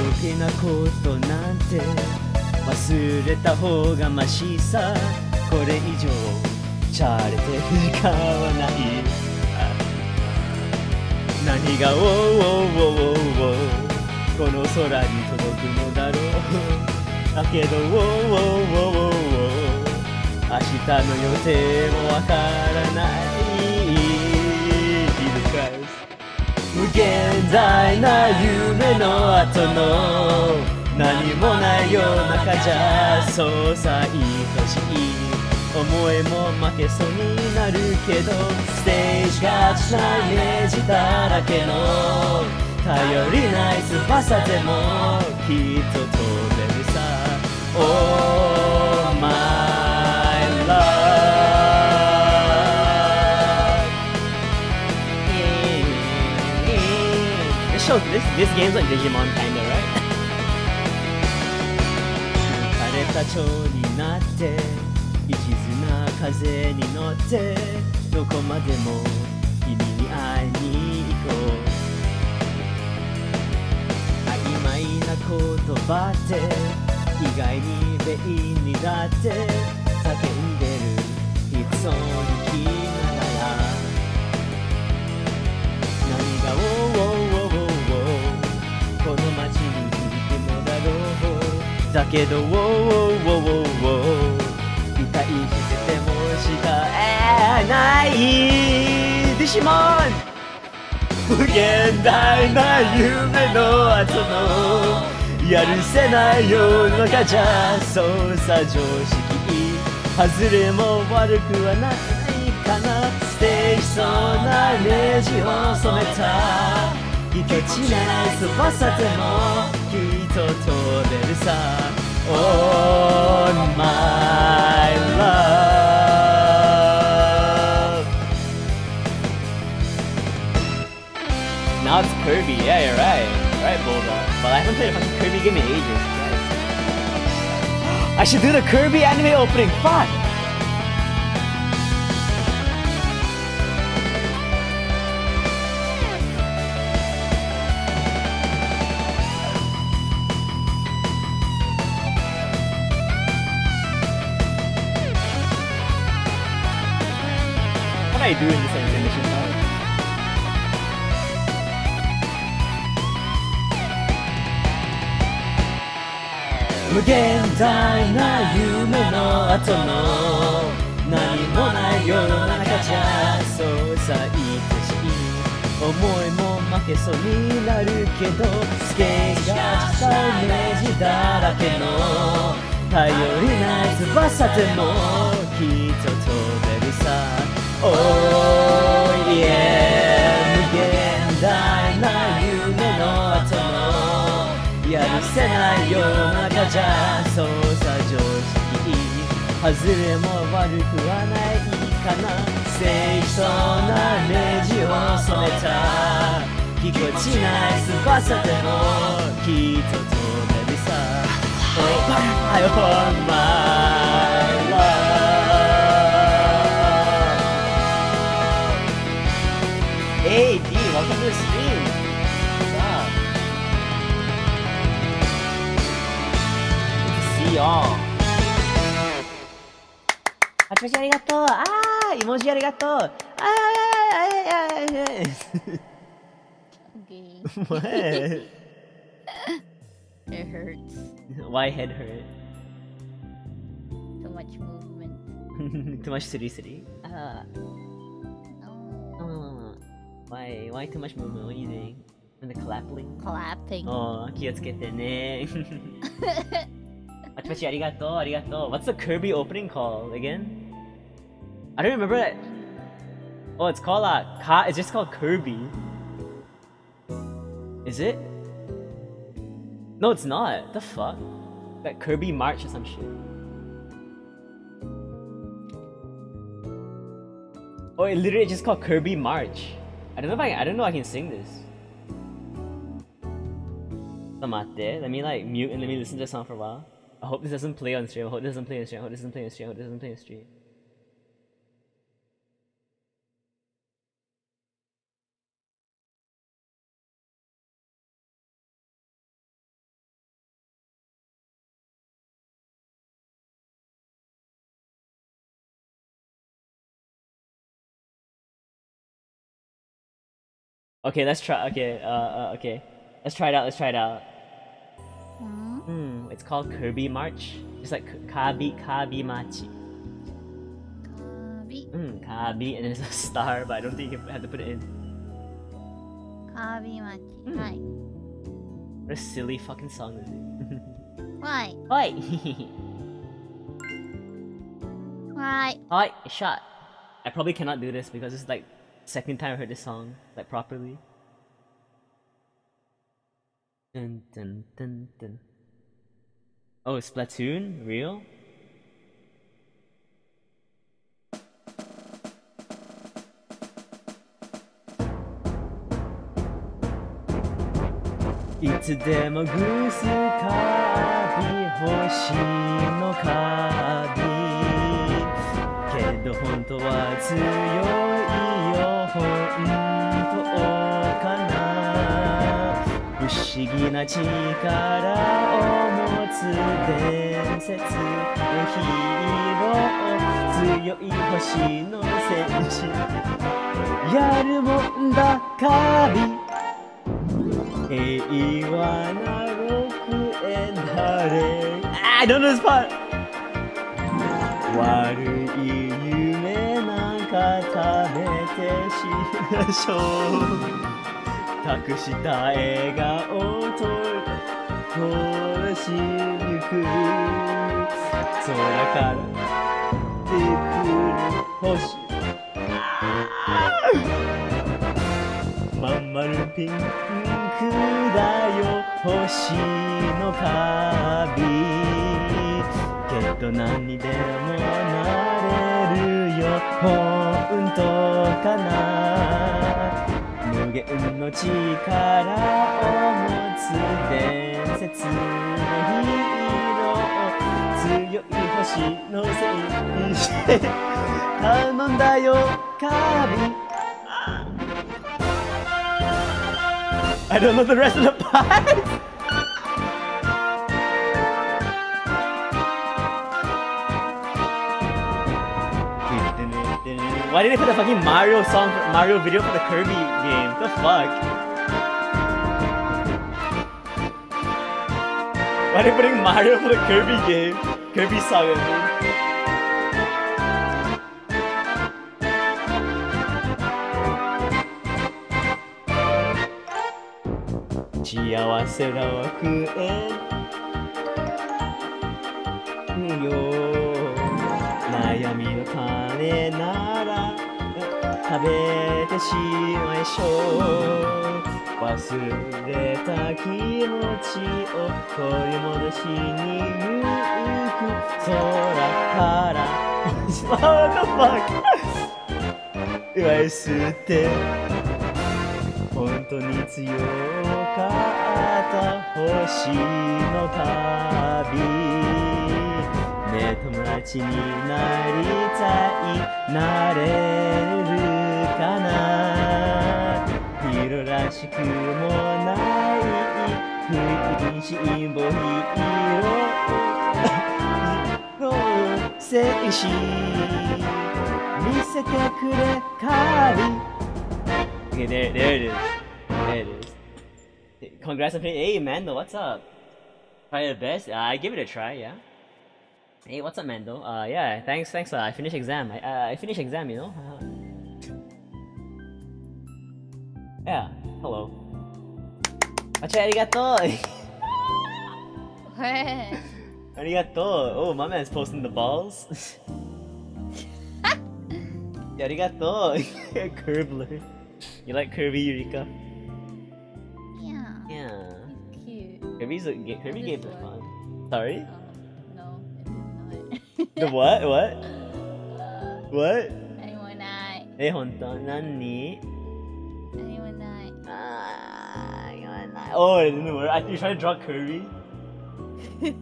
余計なことなんて忘れた方がマシさ。これ以上チャレて時間はない。何が「おおおおおこの空に届くのだろう。だけど「おおおおお明日の予定もわからない」無限大な夢の後の何もない世の中じゃそうさ愛しい思いも負けそうになるけどステージがちなイメージだらけの頼りない翼でもきっと飛べ this this game's like Digimon kinda, right? 枯れた蝶になって一途な風に乗ってどこまでも君に会いに行こう曖昧な言葉で意外に便利だって叫んでる。いつそうに聞きながら。何が「おうおうおうおうおこの街に響くのだろう。だけど「おうおうおうおうお期待しててもしかえない。ディシモン無限大な夢の後の。やるせない世の中じゃそうさ常識。外れも悪くはないかな。素敵そうなレジを染めた。ぎこちない翼でもきっと飛べるさ。Oh my love. Now it's Kirby, yeah you're right. Right Bulldog But I haven't played a fucking Kirby game in ages Christ. I should do the Kirby anime opening, fuck! What do I do this 無限大な夢の後の何もない世の中じゃそうさ愛し思いも負けそうになるけどスケッチがしたイメージだらけの頼りない翼でもきっと飛べるさ。Oh yeah. せない世の中じゃそうさ常識。外れも悪くはないかな。正義そうなレジを染めた。ぎこちない翼でもきっと飛べるさ。Oh butterfly on my love Hey D, いいよ。あちまちありがとう。ああ、絵文字ありがとう。ああ、ああ、ああ。What? it hurts. Why head hurt? Too much movement. too much city city. Uh, no. Mm. Why? Why too much movement? What are you doing? And the clapping. Clapping. Oh, 気をつけてね。Arigato, arigato. What's the Kirby opening call again? I don't remember that. Oh, it's called uh, Ka. It's just called Kirby. Is it? No, it's not. The fuck? That Kirby March or some shit. Oh, it literally just called Kirby March. I don't know if I. I don't know I can sing this. Let me like mute and let me listen to the song for a while. I hope this doesn't play on stream. I hope this doesn't play on stream. I hope this doesn't play on stream. I hope this doesn't play on stream. Okay, let's try. Okay, uh, uh, okay. Let's try it out. Let's try it out. Hmm? Hmm, it's called Kirby March. It's like Kabi Kabi Machi. Kabi. Hmm, Kabi, and then it's a star, but I don't think you have to put it in. Kabi machi. Hmm. Hi. What a silly fucking song is it? Why? Oi! Why? Oi! Shot! I probably cannot do this because it's like second time I heard this song like properly. おスプラトゥーン Real? いつでもグースービ星のカービーけど本当は強いよ思議な力を持つ伝説のヒーロー強い星の戦士やるもんだカービィ平和な楽園だれ。I don't know this part. 悪い夢なんか食べてしましょう。託した笑顔と殺しゆく空からてくる星まん丸ピンクだよ星のカビけど何にでもなれるよ本当かな無限の力を持つ伝説のヒーロー強い星の戦士頼んだよカービィ I don't know the rest of the part. Why did they put a fucking Mario song, Mario video for the Kirby game? The fuck? Why are they putting Mario for the Kirby game? Kirby song, I mean. "幸せの楽園よ悩みの種 れなら食べてしまいしょう。忘れた気持ちを取り戻しに行く空から。What the fuck? 祝い捨て。本当に強かった星の旅。ね友達になりたいなれるかなヒーローらしくもない食いしん坊ヒーロー戦士見せてくれカービィ Okay, there, there it is. There it is. Congrats on Hey, Mando, what's up? Try your best. Uh, I give it a try, yeah. Hey, what's up, Mando? Uh, yeah, thanks, thanks. Uh, I finished exam. I, uh, I finished exam, you know. Uh, yeah. Hello. Achai, arigato. Arigato. Oh, my man's posting the balls. Arigato. Curbler. You like Kirby, Yurika? Yeah. Yeah. Cute. Kirby's a, Kirby games are fun. Sorry? Is The not. what? What? What? Anyone not? え、本当何 Anyone not? Ah, Oh, it didn't work. I think you're trying to draw Kirby. it's,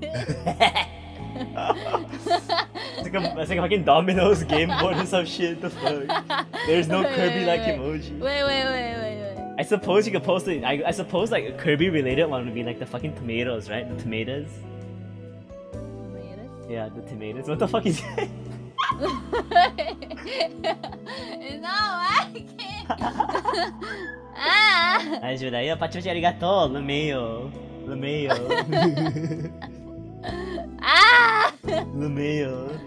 like a, it's like a fucking Domino's game board or some shit. The fuck? There's no Wait, Kirby like wait, emoji. Wait, wait, wait, wait, wait. I suppose you could post it. I, I suppose like a Kirby related one would be like the fucking tomatoes, right? The tomatoes. Yeah, the tomatoes. What the fuck is that? it's not working! ah! Ajuda aí, pachote arigato, no meio. No meio. ah! No meio.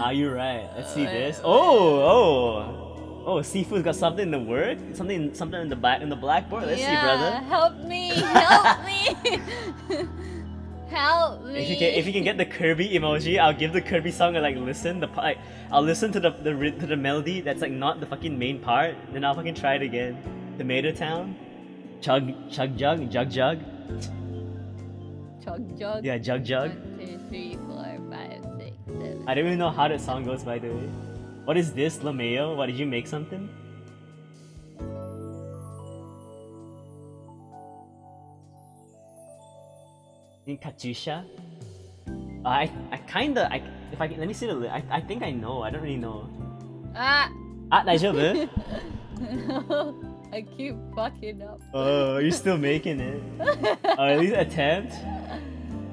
Are you right? Let's see this. Uh, uh, oh, oh, oh! Seafood's got something in the word, something, something in the back in the blackboard. Let's yeah, see, brother. Help me! Help me! help me! If you can if you can get the Kirby emoji, I'll give the Kirby song a like listen. The pa- like, I'll listen to the the to the melody that's like not the fucking main part. Then I'll fucking try it again. Tomato Town, chug chug jug jug jug. Chug jug. Yeah, jug jug. One, two, three, four, five, six, seven. I don't even know how that song goes by the way. What is this, Lameo? What did you make something? think Katyusha. Uh, I I kinda I if I let me see the list. I I think I know. I don't really know. Ah. Ah, Daijoubu. I keep fucking up. Oh, you're still making it. or at least attempt.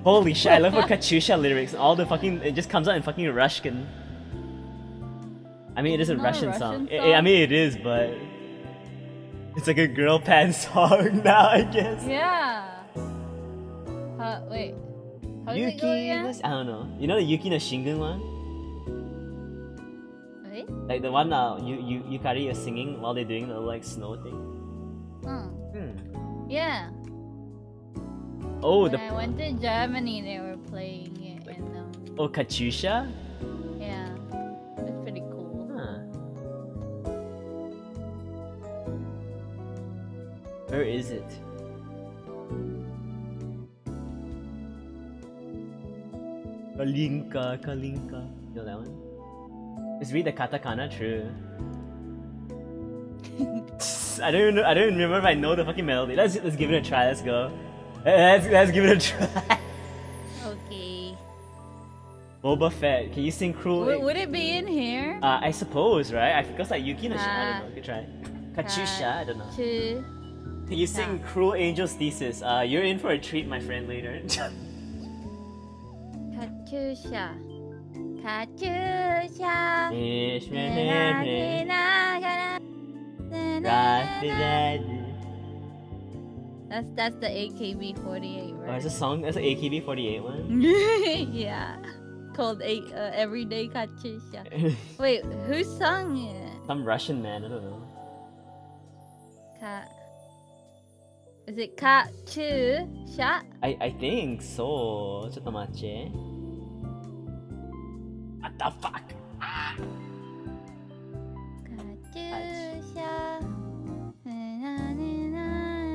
Holy shit! I love the Katyusha lyrics. All the fucking it just comes out in fucking Russian. I mean, it's a Russian, a Russian, song. song. I mean, it is, but it's like a girl pan song now, I guess. Yeah. Uh, wait. How does it go Yuki, again? I don't know. You know the Yuki no Shingun one? Like the one uh, you you Yukari is singing while they're doing the like snow thing. Hmm. Hmm. Yeah. Oh, when the I went to Germany, they were playing it in um, Oh, Katyusha? Yeah. It's pretty cool. Huh. Where is it? Kalinka, Kalinka. You know that one? Just read the katakana, true. I don't even know, I don't even remember if I know the fucking melody. Let's let's give it a try. Let's go. Let's let's give it a try. Okay. Boba Fett. Can you sing cruel? W- would it be in here? Uh, I suppose, right? I because like Yuki no Sh- I Ah. don't know. Good try. Katyusha, I don't know. Can you sing Cruel Angel's Thesis? Uh, you're in for a treat, my friend. Later. 카츄샤 카츄샤 내가 지나가라 That's that's the AKB48 version. Oh, it's a song. That's an AKB48 one. yeah, called a uh, Everyday Katyusha Wait, who sung it? Some Russian man. I don't know. Ka Is it Katyusha? I I think so. ちょっと待って. What the fuck? Katyusha.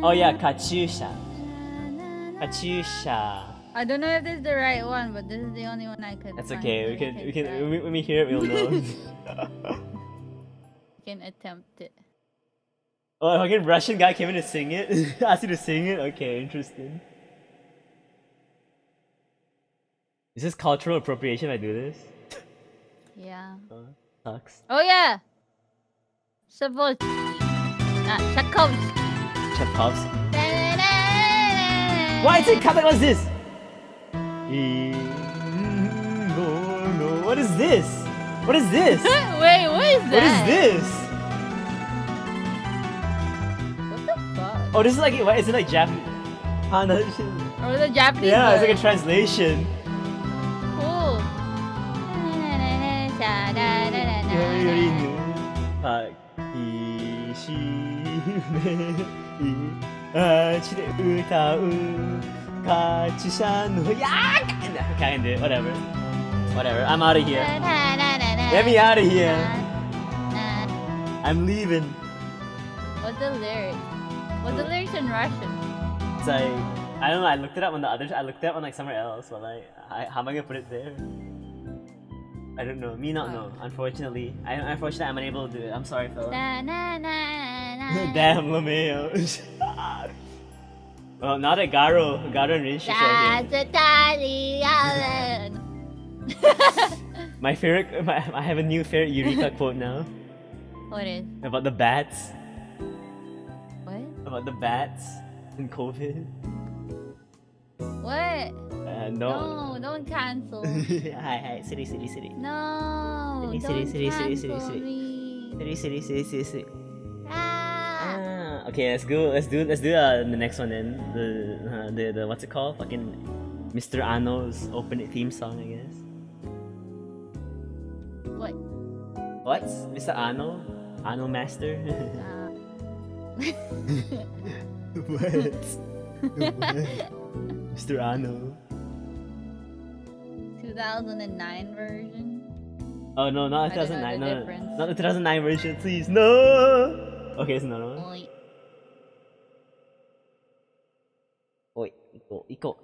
Oh yeah, Katyusha. Katyusha. I don't know if this is the right one, but this is the only one I could. That's find, okay. so We can we can try. when we, when we hear it, we'll know. We can attempt it. oh, a fucking Russian guy came in to sing it. Asked you to sing it. Okay, interesting. Is this cultural appropriation? I do this, Yeah. uh, sucks. Oh yeah. Savorsky. Not Tchaikovsky. Chapovsky. Why is it cut like this? What is this? What is this? Wait, what is that? What is this? Oh, this is like what? Is it like Japanese? Ah, oh, no, or was it Japanese? Yeah, word? it's like a translation. Cool. Kinda, whatever. Whatever, I'm out of here. Get me out of here. I'm leaving. What's the lyrics? What's the lyrics in Russian? It's like I don't know. I looked it up on the other. I looked it up on like somewhere else, but like, I, how am I gonna put it there? I don't know. Me not know. Unfortunately, I unfortunately I'm unable to do it. I'm sorry, fella. Damn, Lameo. well, not a Garo. Garo and Rinshi That's a tiny island. My favorite. My, I have a new favorite Yurika quote now What is? about the bats. About the bats and COVID. What? Uh, no. No, don't cancel. hi, hi, city, city, city. No, City, don't city, city, city, city, city. me. City, city, city, city, city. Ah. Ah, okay, let's go. Let's do. Let's do uh, the next one then. The uh, the the what's it called? Fucking Mr. Ano's opening theme song, I guess. What? What? Mr. Ano? Ano Master? Uh, what? Mr. Ano. 2009 version. Oh no, not I don't know 2009. the No, no, not the 2009 version, please. No. Okay, it's another one. Oi. Wait, iko, iko.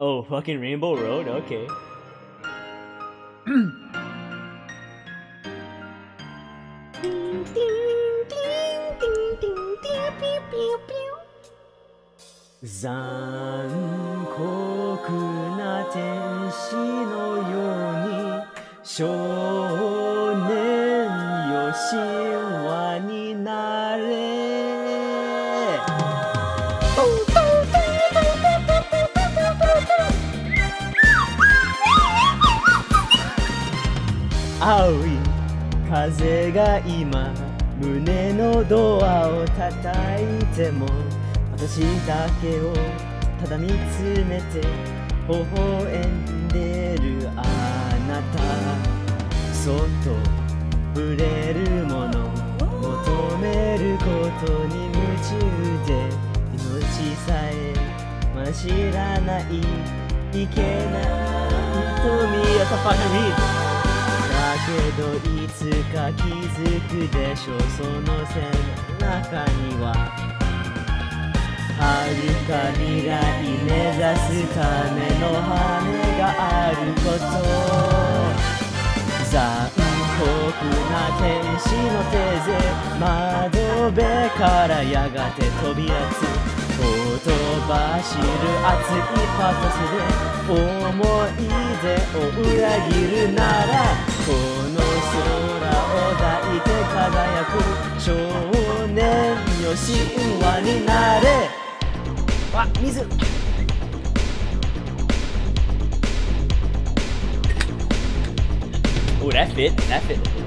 Oh, fucking Rainbow Road. Okay. 残酷な天使のように少年よ神話になれ。青い風が今胸のドアを叩いても私だけをただ見つめて微笑んでるあなた。そっと触れるもの求めることに夢中で。命さえ知らない。いけない瞳やた fucking read だけどいつか気づくでしょう。その背中には遥か未来目指すための羽があること。残酷な天使の手で窓辺からやがて飛び立つ。ほとばしる熱いパトスで思い出を裏切るならこの空を抱いて輝く少年よ神話になれあ水 Oh, that fit. That fit.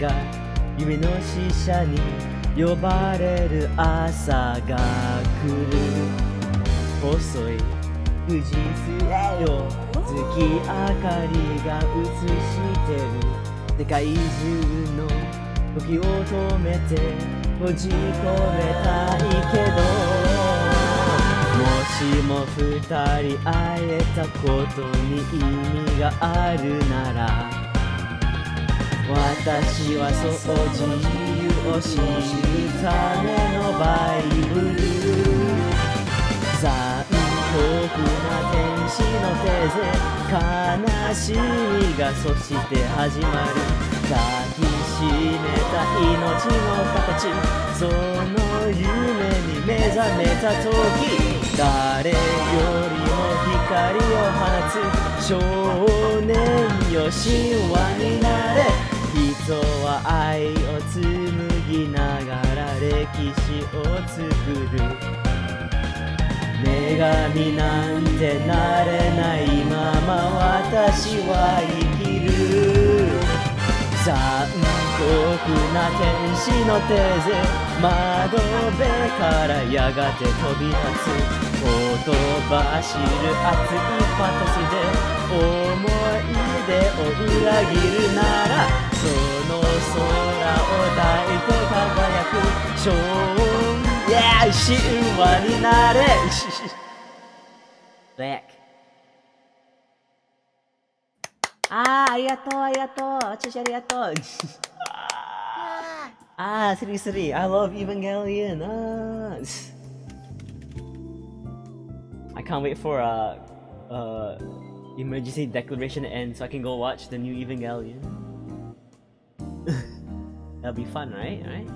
が夢の使者に呼ばれる朝が来る。細い富士杖を月明かりが映してる。世界中の時を止めて閉じ込めたいけど。もしも二人会えたことに意味があるなら私はそう自由を知るためのバイブル残酷な天使の手で悲しみがそして始まる抱きしめた命の形その夢に目覚めた時誰よりも光を放つ少年よ神話になれ人は愛を紡ぎながら歴史を作る。女神なんてなれないまま私は生きる。残酷な天使の手で窓辺からやがて飛び立つ。ほとばしる熱いパトスで思い出を裏切るなら。その空を抱いて輝くショーン Yeah 神話になれ Back ああありがとうありがとうチェシありがとう Ah, Sri ah, Sri, I love Evangelion. Ah. I can't wait for uh, uh, emergency declaration to end so I can go watch the new Evangelion. That'll be fun, right? Right?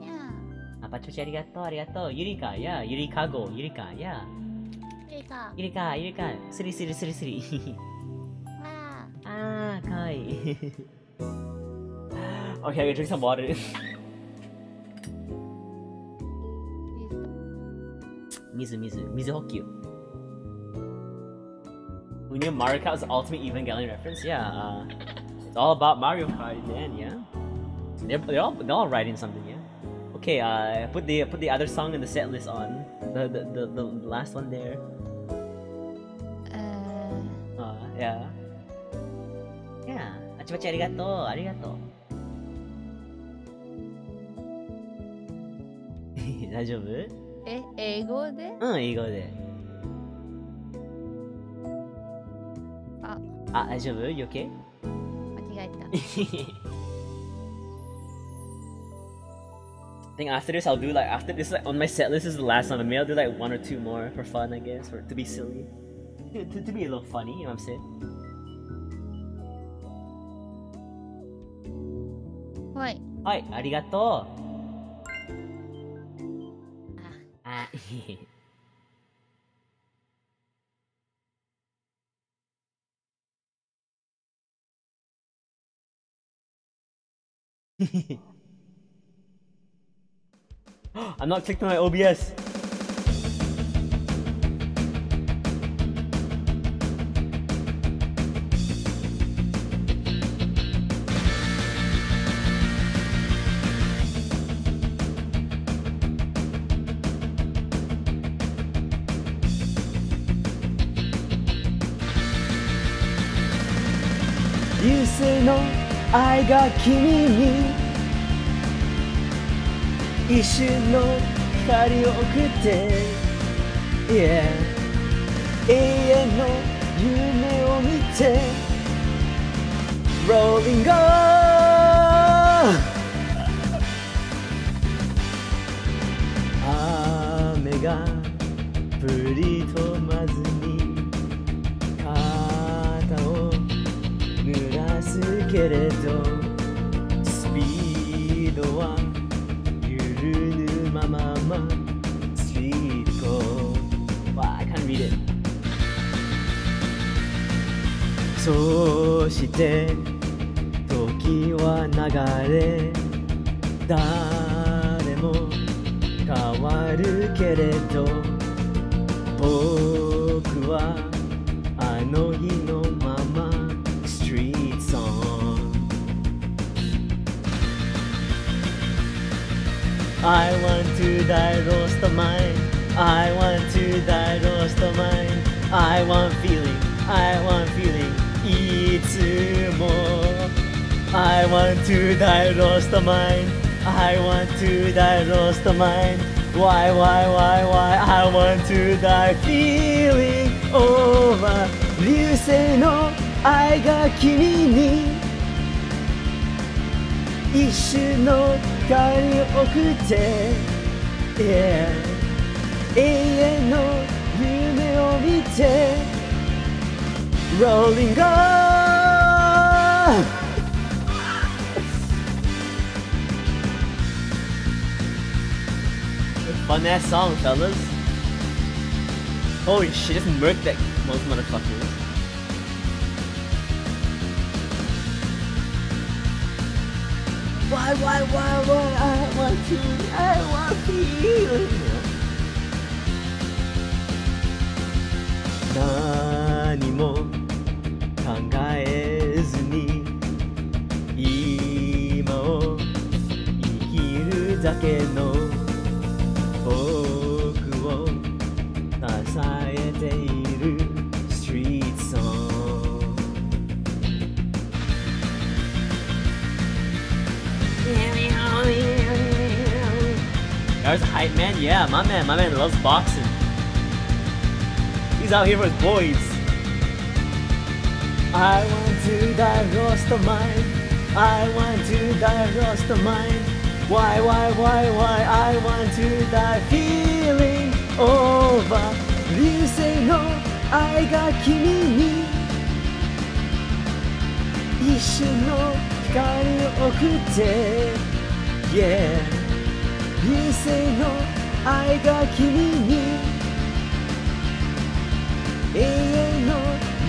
Yeah. Ah, Apachuchi arigato, arigato. Yurika, yeah. Yurikago, Yurika, yeah. Yurika. Yurika, Yurika. Suri, suri, suri, suri. Ah. Ah, kawaii. okay, I'm gonna drink some water. Mizu, Mizu, Mizu Hokyu. We need Mario Kart's Ultimate Evangelion reference? Yeah, uh... it's all about Mario Kart in the end. Yeah, they're, they're all they're all writing something. Yeah. Okay, uh, put the put the other song in the set list on the the, the, the last one there. Uh, Uh, yeah. Yeah. あちまちありがとう。ありがとう。大丈夫え、英語でうん、英語で。あ、あ、大丈夫 ?You okay? 間違えた。 I think after this I'll do like after this like on my set list is the last one. Maybe I'll do like one or two more for fun, I guess, or to be silly, to, to, to be a little funny. You know what I'm saying? はい。はい、ありがとう。あ、あ、 I'm not clicked on my OBS. No, I got 君に一瞬の光を送って、yeah、永遠の夢を見て Rolling on 雨が降り止まずにすけれどスピードは緩ぬまままスリートゴー Wow, I can't read it そして時は流れ誰も変わるけれど僕はあの日の I want to die roast of mine I want to die roast of mine I want feeling I want feeling いつも I want to die roast of mine I want to die roast of mine Why why why why I want to die feeling over 流星の愛が君に一瞬の 光を送って、yeah、永遠の夢を見て Rolling on Fun ass song, fellas. Holy shit, it's murk that most motherfuckers. Why, why, why, why, I want to, I want to feel 何も考えずに今を生きるだけの僕を支えている There's a hype man, yeah, my man, my man loves boxing. He's out here with his boys. I want to die roast of mine. I want to die roast of mine. Why, why, why, why? I want to die feeling over. 流星の愛が君に一瞬の光を送って、yeah、 人生の愛が君に永遠の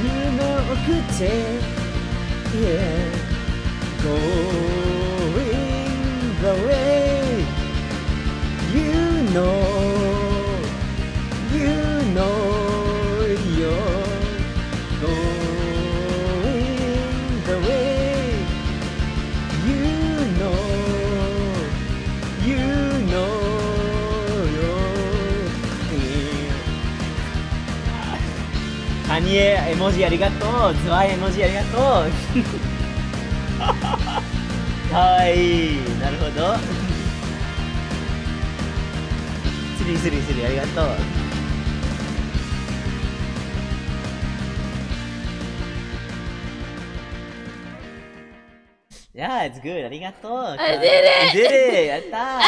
夢を送って、yeah、going the way you know ニ絵文字ありがとう。ズワ絵文字ありがとう。かわいい。なるほど。ありがとう。やあ、りがとう。った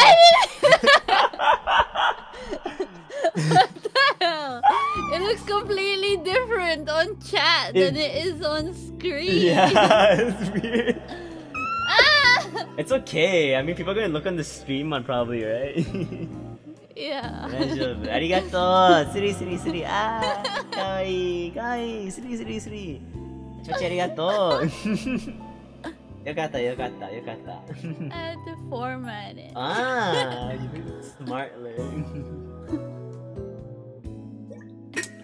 on chat it, than it is on screen. Yeah, it's weird. Ah! It's okay. I mean, people are gonna look on the stream one probably, right? yeah. Arigato! Siri, Siri, Siri. Ah! Kawaii! Kawaii! Siri, Siri, Siri. Chachi, arigato! Yokata, yokata, yokata. I had to format it. Ah! Smart learning.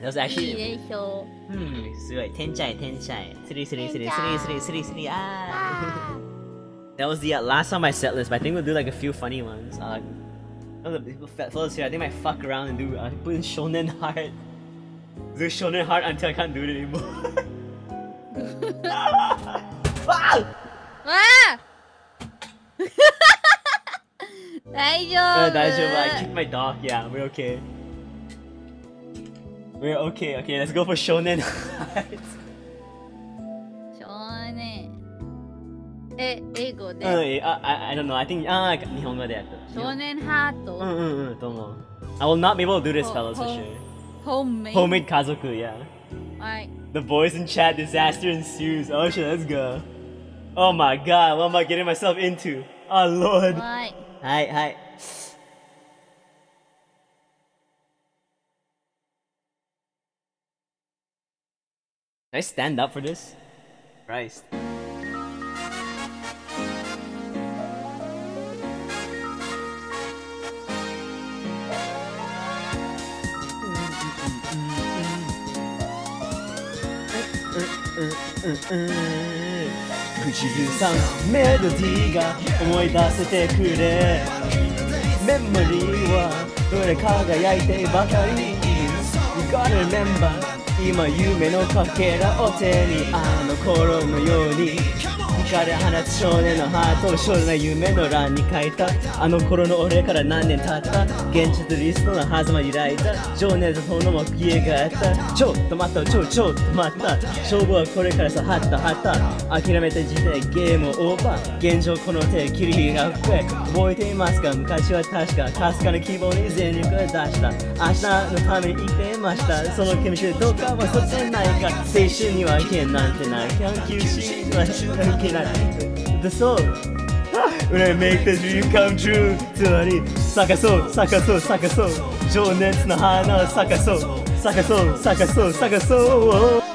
that was いい actually でしょ hmm, すごい天才天才。スリスリスリスリスリスリスリ ah. あ That was the uh, last on my set list, but I think we'll do like a few funny ones. Uh, oh, the people fat fellas here, I think I might fuck around and do uh, put in Shonen Heart. Do Shonen Heart until I can't do it anymore. wow! あ大丈 Uh, 夫 that's I kicked my dog. Yeah, we're okay. We're okay. Okay, let's go for Shonen Heart. 少年え英語で、 Uh, I, I, I don't know. I think ah, 日本語でやった。少年ハート、うんうんうん、どうも。I will not be able to do this, Ho- fellas, for ho- sure. ホームメイ Homemade kazoku, yeah. はい The boys in chat, disaster ensues. Oh shit, let's go. Oh my god, what am I getting myself into? Oh lord. はい。 Hi, hi. I stand up for this? Christ. Mm, 口ずさんメロディーが思い出せてくれメモリーはどれ輝いてばかり You gotta remember 今夢のかけらを手にあの頃のように。光放つ少年のハートを将来の夢の欄に書いたあの頃の俺から何年経った現実リストの狭間揺らいだ情熱との目標があったちょっと待ったちょちょっと待った。勝負はこれからさはったはった諦めた時代ゲームオーバー現状この手切りがって覚えていますか？昔は確かかすかな希望に全力を出した。明日のために生きていました。その気持ちでどうか忘れてないか青春には意見なんてない。研究しにはいけない。The soul. When I make the dream come true つまり咲かそう。咲かそう。咲かそう。情熱の花。を咲かそう。咲かそう。咲かそう。咲かそう。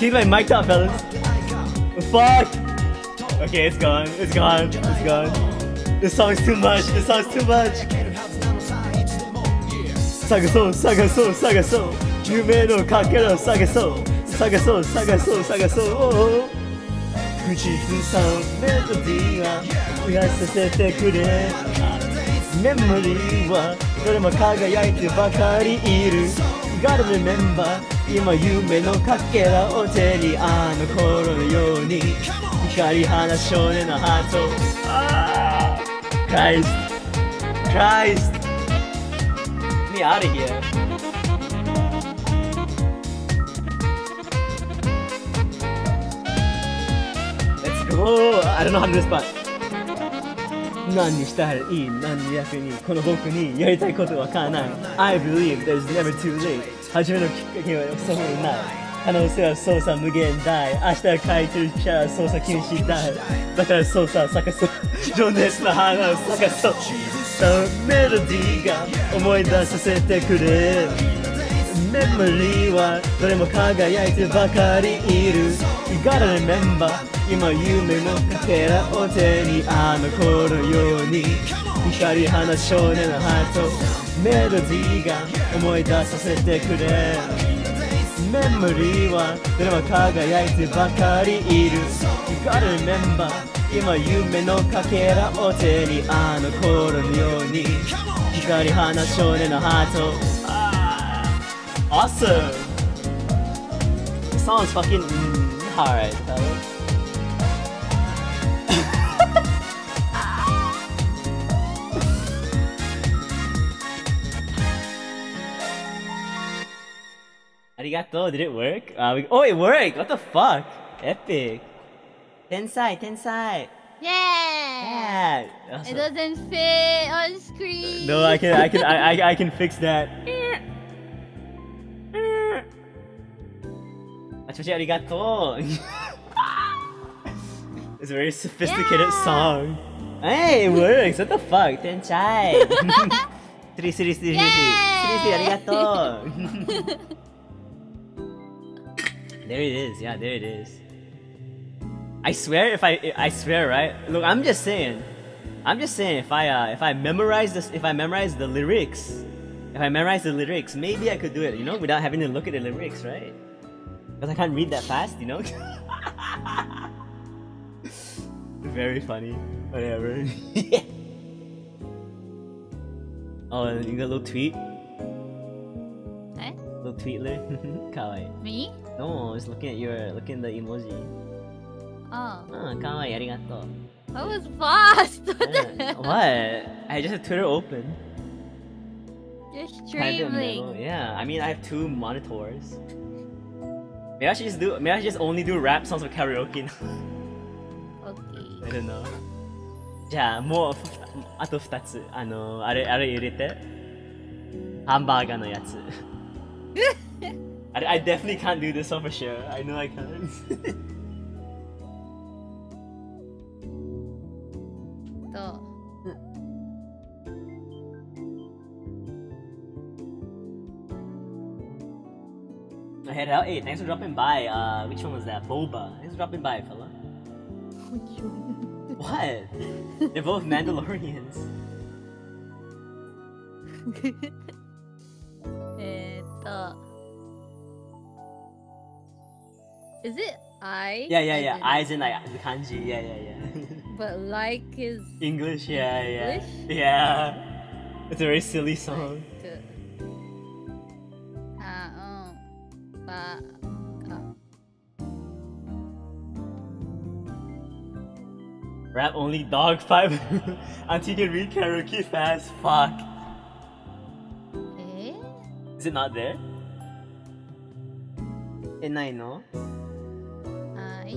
keep my mic up, fellas. Fuck! Okay, it's gone. It's gone. It's gone. This song's too much. This song's too much. Sagaso, sagaso, sagaso. Yume no kakero, sagaso. Sagaso, sagaso, sagaso. Kuchizu oh, oh. san melody wa uyasasete kure. Memory wa dore mo kagayaitu bakari iru. Gotta remember. 今夢のかけらを手にあの頃のように光り放つ少年のハートあー Christ Christ me out of here. Let's go! I don't know how to do this, but 何にしたらいい何の役にこの僕にやりたいことは叶う I believe there's never too late. 初めのきっかけはそこにない可能性は操作無限大。明日書いてるキャラ操作禁止大。だから操作探そう。情熱の花を探そう。そのメロディーが思い出させてくれメモリーはどれも輝いてばかりいる。You gotta remember 今夢のかけらを手にあの頃のように。光り放つ少年のハートメロディーが思い出させてくれ。メモリーはどれも輝いてばかりいる。You gotta remember 今夢のかけらを手にあの頃のように。光り放つ少年のハート Awesome! This song is fucking mm, hard, fellas. Arigato, did it work? Uh, we... oh, it worked! What the fuck? Epic. Tensai, Tensai. Yeah. yeah. Awesome. It doesn't fit on screen. No, I can, I can, I, I, I can fix that. Achoshi arigato. it's a very sophisticated Yeah. song. Hey, it works. What the fuck? Tenchai. Siri, siri. Siri, siri, Yay! arigato. there it is. Yeah, there it is. I swear, if I, I swear, right? Look, I'm just saying. I'm just saying, if I, uh, if I memorize this, if I memorize the lyrics, if I memorize the lyrics, maybe I could do it. You know, without having to look at the lyrics, right? Because I can't read that fast, you know. Very funny. Whatever. oh, you got a little tweet. Eh? Little tweetler. kawaii. Me? No, I was looking at your, looking at the emoji. Oh, Ah, kawaii, arigato. that was fast. What Yeah. what? I just have Twitter open. You're streaming. Yeah, I mean I have two monitors. Maybe I should just do. Maybe I should just only do rap songs for karaoke. now. Okay. I don't know. じゃあもうふあと二つあのあれあれ入れてハンバーガーのやつ。I, I definitely can't do this one for sure. I know I can't. Hey, hey, thanks for dropping by. Uh, which one was that? Boba. Thanks for dropping by, fella. What? They're both Mandalorians. Uh, is it I? Yeah, yeah, yeah. I is in like the kanji. Yeah, yeah, yeah. but like is English. Yeah, English? yeah, yeah. It's a very silly song. pak uh. Rap only dog five until you read karaoke fast. Fuck. Eh? Is it not there? Eh, not. no? I.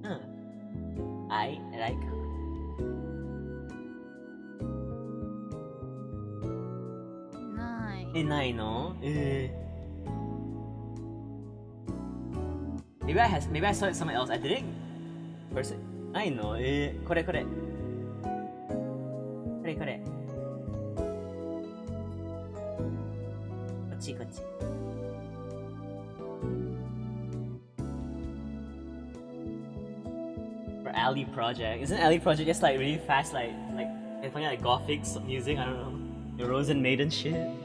Huh. I like. No? Eh. Maybe I has maybe I saw it somewhere else. I didn't. First. I know it. Kore kore. Kore kore. Kochi kochi. For Ali Project. Isn't Ali Project just like really fast like like and like gothic music? I don't know. The Rozen Maiden shit.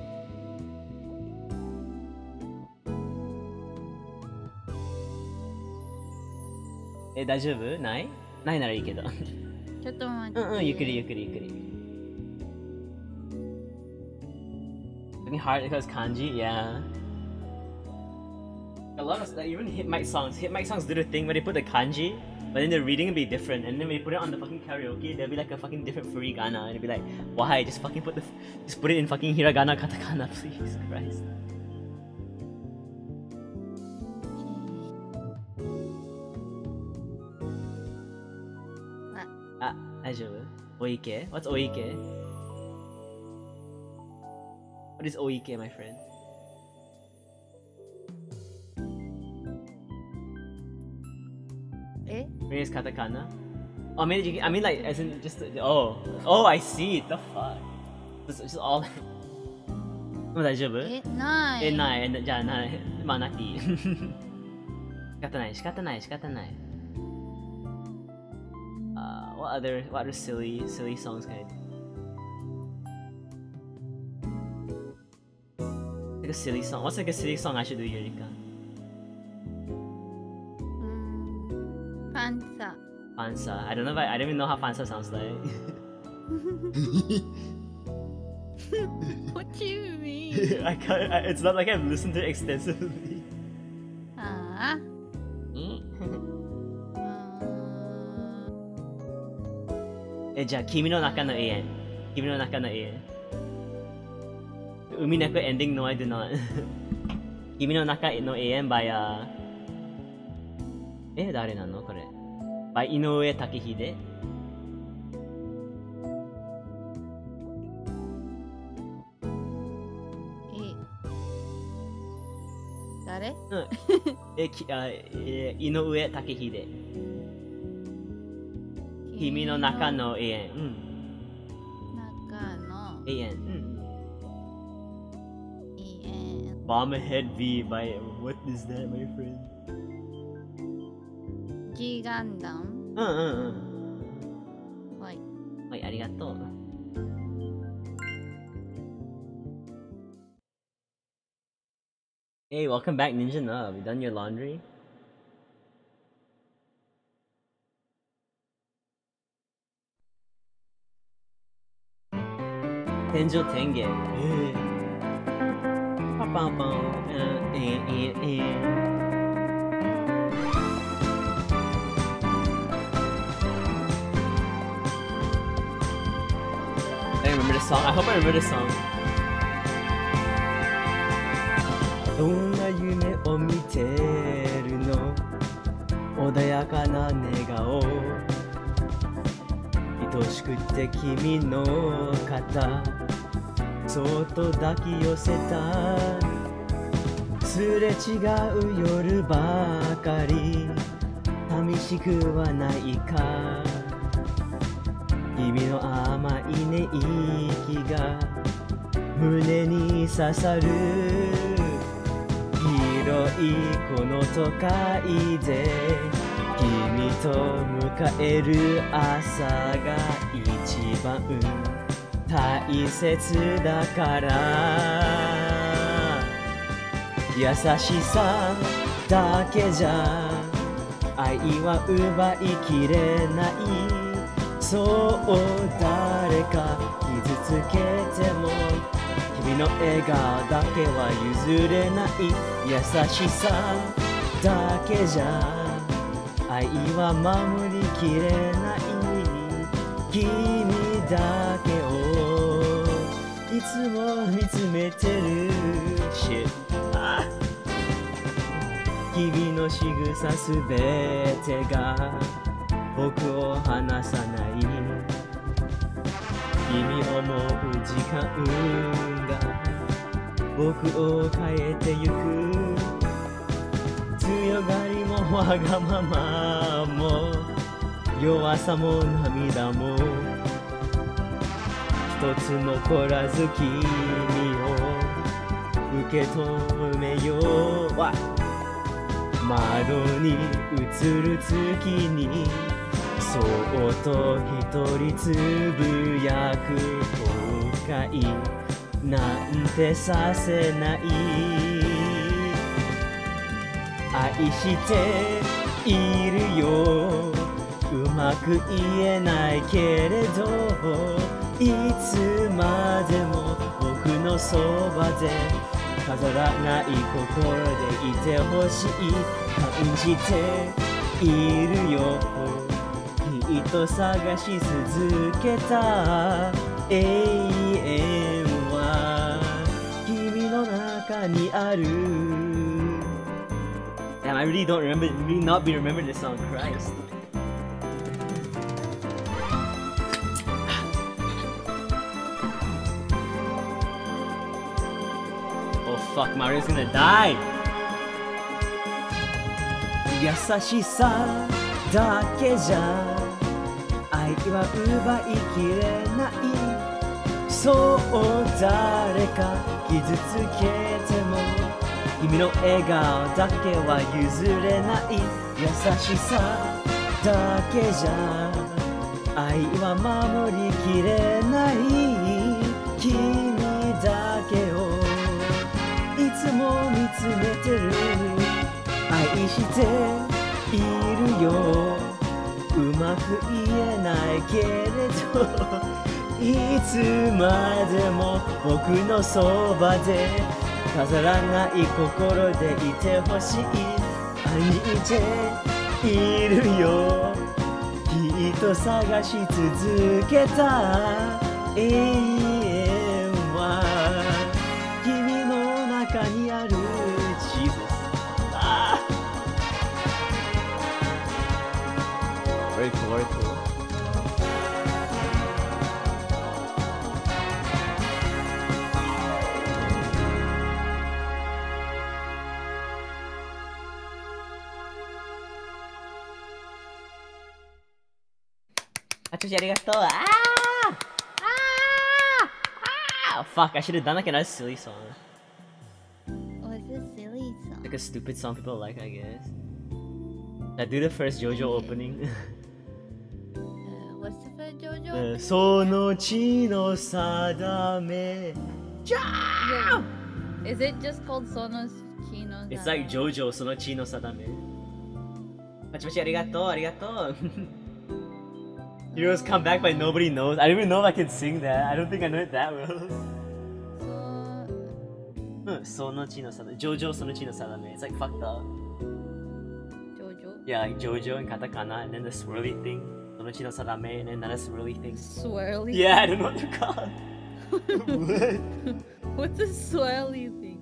Eh, 大丈夫ないないならいいけど。ちょっと待ってうんうん、ゆっくりゆっくりゆっくり。Looking hard because kanji, yeah. A lot of like, even hit mic songs. Hit mic songs do the thing where they put the kanji, but then the reading will be different, and then when you put it on the fucking karaoke, there'll be like a fucking different furigana, and it'll be like, why? Just fucking put the, just put it in fucking hiragana, katakana, please, Christ. Ah, 大丈夫おいけ What's おいけ What is おいけ my friend? Eh? Where is katakana? Oh, I mean, you, I mean, like, as in just oh, oh, I see. The fuck? It's just all. もう大丈夫えないえ、ない。えじゃあ、ない。まあ、なっていい。仕方ない、仕方ない、仕方ない。 what other what other silly silly songs can I do? Like a silly song. What's like a silly song I should do, Yurika? Mm, pansa. Pansa. I don't know if I, I don't even know how pansa sounds like. what do you mean? I can't. I, it's not like I've listened to it extensively. Ah. Uh. え、じゃあ、君の中の家。君の中の家。海猫エンディング No, I do not. 君の中の永遠 by、uh、え、誰なのこれ。by 井上武秀。え誰？うん。え、きあえ井上武秀。君の中の永遠。うん。中の永遠。うん。いいえ Bombhead V by. What is that, my friend? ギガンダムうんうんうん。はいはい、ありがとう。Hey, welcome back, Ninja Nub. You done your laundry? 天井天下。えー、パパンパン、えー、えー、えー。I hope I remember this song. どんな夢を見てるの？穏やかな寝顔愛しくて君の肩そっと抱き寄せた。すれ違う夜ばかり。寂しくはないか。君の甘い寝息が。胸に刺さる。広いこの都会で。君と迎える朝が一番。大切だから。優しさだけじゃ愛は奪いきれない。そう誰か傷つけても君の笑顔だけは譲れない。優しさだけじゃ愛は守りきれない。君だけいつも見つめてる Shit あ君の仕草すべてが僕を離さない君思う時間が僕を変えてゆく強がりもわがままも弱さも涙も一つ残らず君を受け止めよう。窓に映る月にそっと一人つぶやく後悔なんてさせない愛しているよ。うまく言えないけれど。いつまでも僕のそばで飾らない心でいてほしい感じているよきっと探し続けた永遠は君の中にある Damn, I really don't remember, really not be remember this song, Christ. Fuck, Mario's gonna die! 優しさだけじゃ愛は奪いきれないそう誰か傷つけても君の笑顔だけは譲れない優しさだけじゃ愛は守りきれないつも見つめてる。愛しているよ。うまく言えないけれど。いつまでも僕のそばで飾らない心でいてほしい。愛にているよ。きっと探し続けた。永 Ah! Ah! ah! Oh, fuck, I should have done like another silly song. Oh, what's a silly song? Like a stupid song people like, I guess. I do the first JoJo opening. uh, what's the first JoJo uh, opening? Sono chi sadame. Is it just called Sono Chino sadame? It's like JoJo, Sono chi sadame. Machi machi arigato, arigato. Heroes Come Back by Nobody Knows. I don't even know if I can sing that. I don't think I know it that well. Sonochi no Jojo Sonochino Salame. It's like fucked up. Jojo? Yeah, like Jojo and Katakana and then the swirly thing. Sonochino Salame and then another swirly thing. Swirly? Yeah, I don't know what to call. it. what? What's the swirly thing?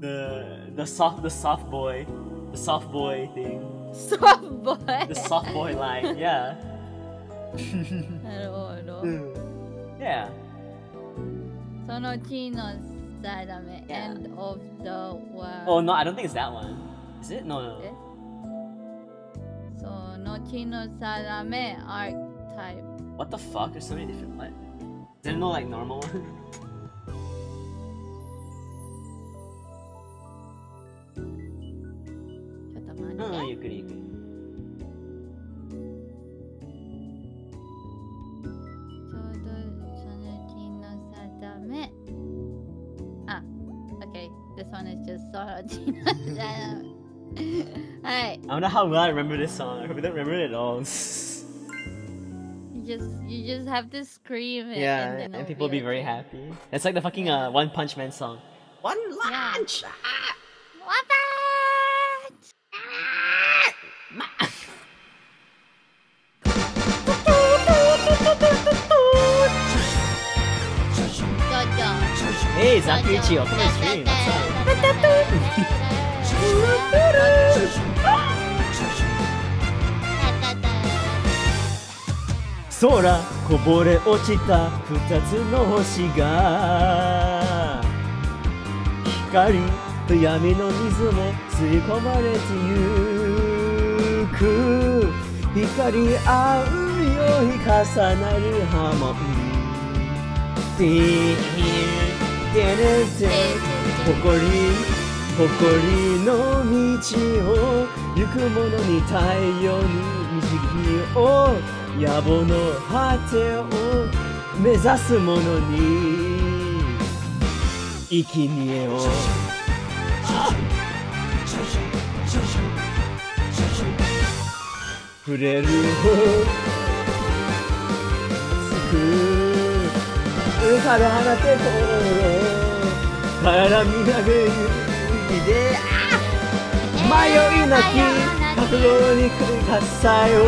The the soft the soft boy. The soft boy thing. Soft boy? The soft boy line, yeah. I don't know. yeah. その地の定め Yeah. end of the world. Oh no, I don't think it's that one. Is it? No, no. えその地の定め archetype. What the fuck? There's so many different. What? Is there no like normal one? ちょっと待って。うん、ゆっくりゆっくり。 damn it. Ah, okay. This one is just Sora Alright. I don't know how well I remember this song. I don't remember it at all. you just you just have to scream and, Yeah, and, and people will be, be very happy. It's like the fucking uh, One Punch Man song. One punch. Yeah. Ah! Hey, Zakuichi, welcome to the stream. What's up? 空こぼれ落ちた二つの星が光と闇の水も吸い込まれてゆく光合うように重なる波紋ティーテレテ誇り誇りの道を行く者に太陽に導きを野望の果てを目指す者に。生き見えを。触れるをつくから放てとからみなぐる意で迷いなき覚悟にくださいを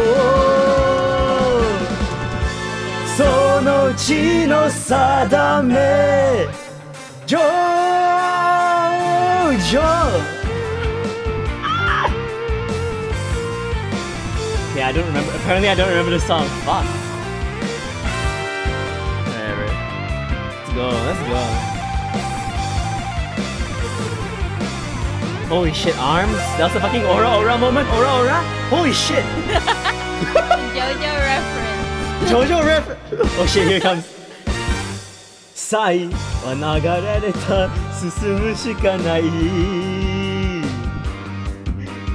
そのうちの定めジョージョ Yeah, I don't remember. Apparently, I don't remember the song. Fuck. Go. Let's go. Holy shit, arms? That was a fucking aura aura moment? Aura aura? Holy shit! Jojo reference. JoJo ref! Oh shit, here it comes. 才は流れれた進むしかない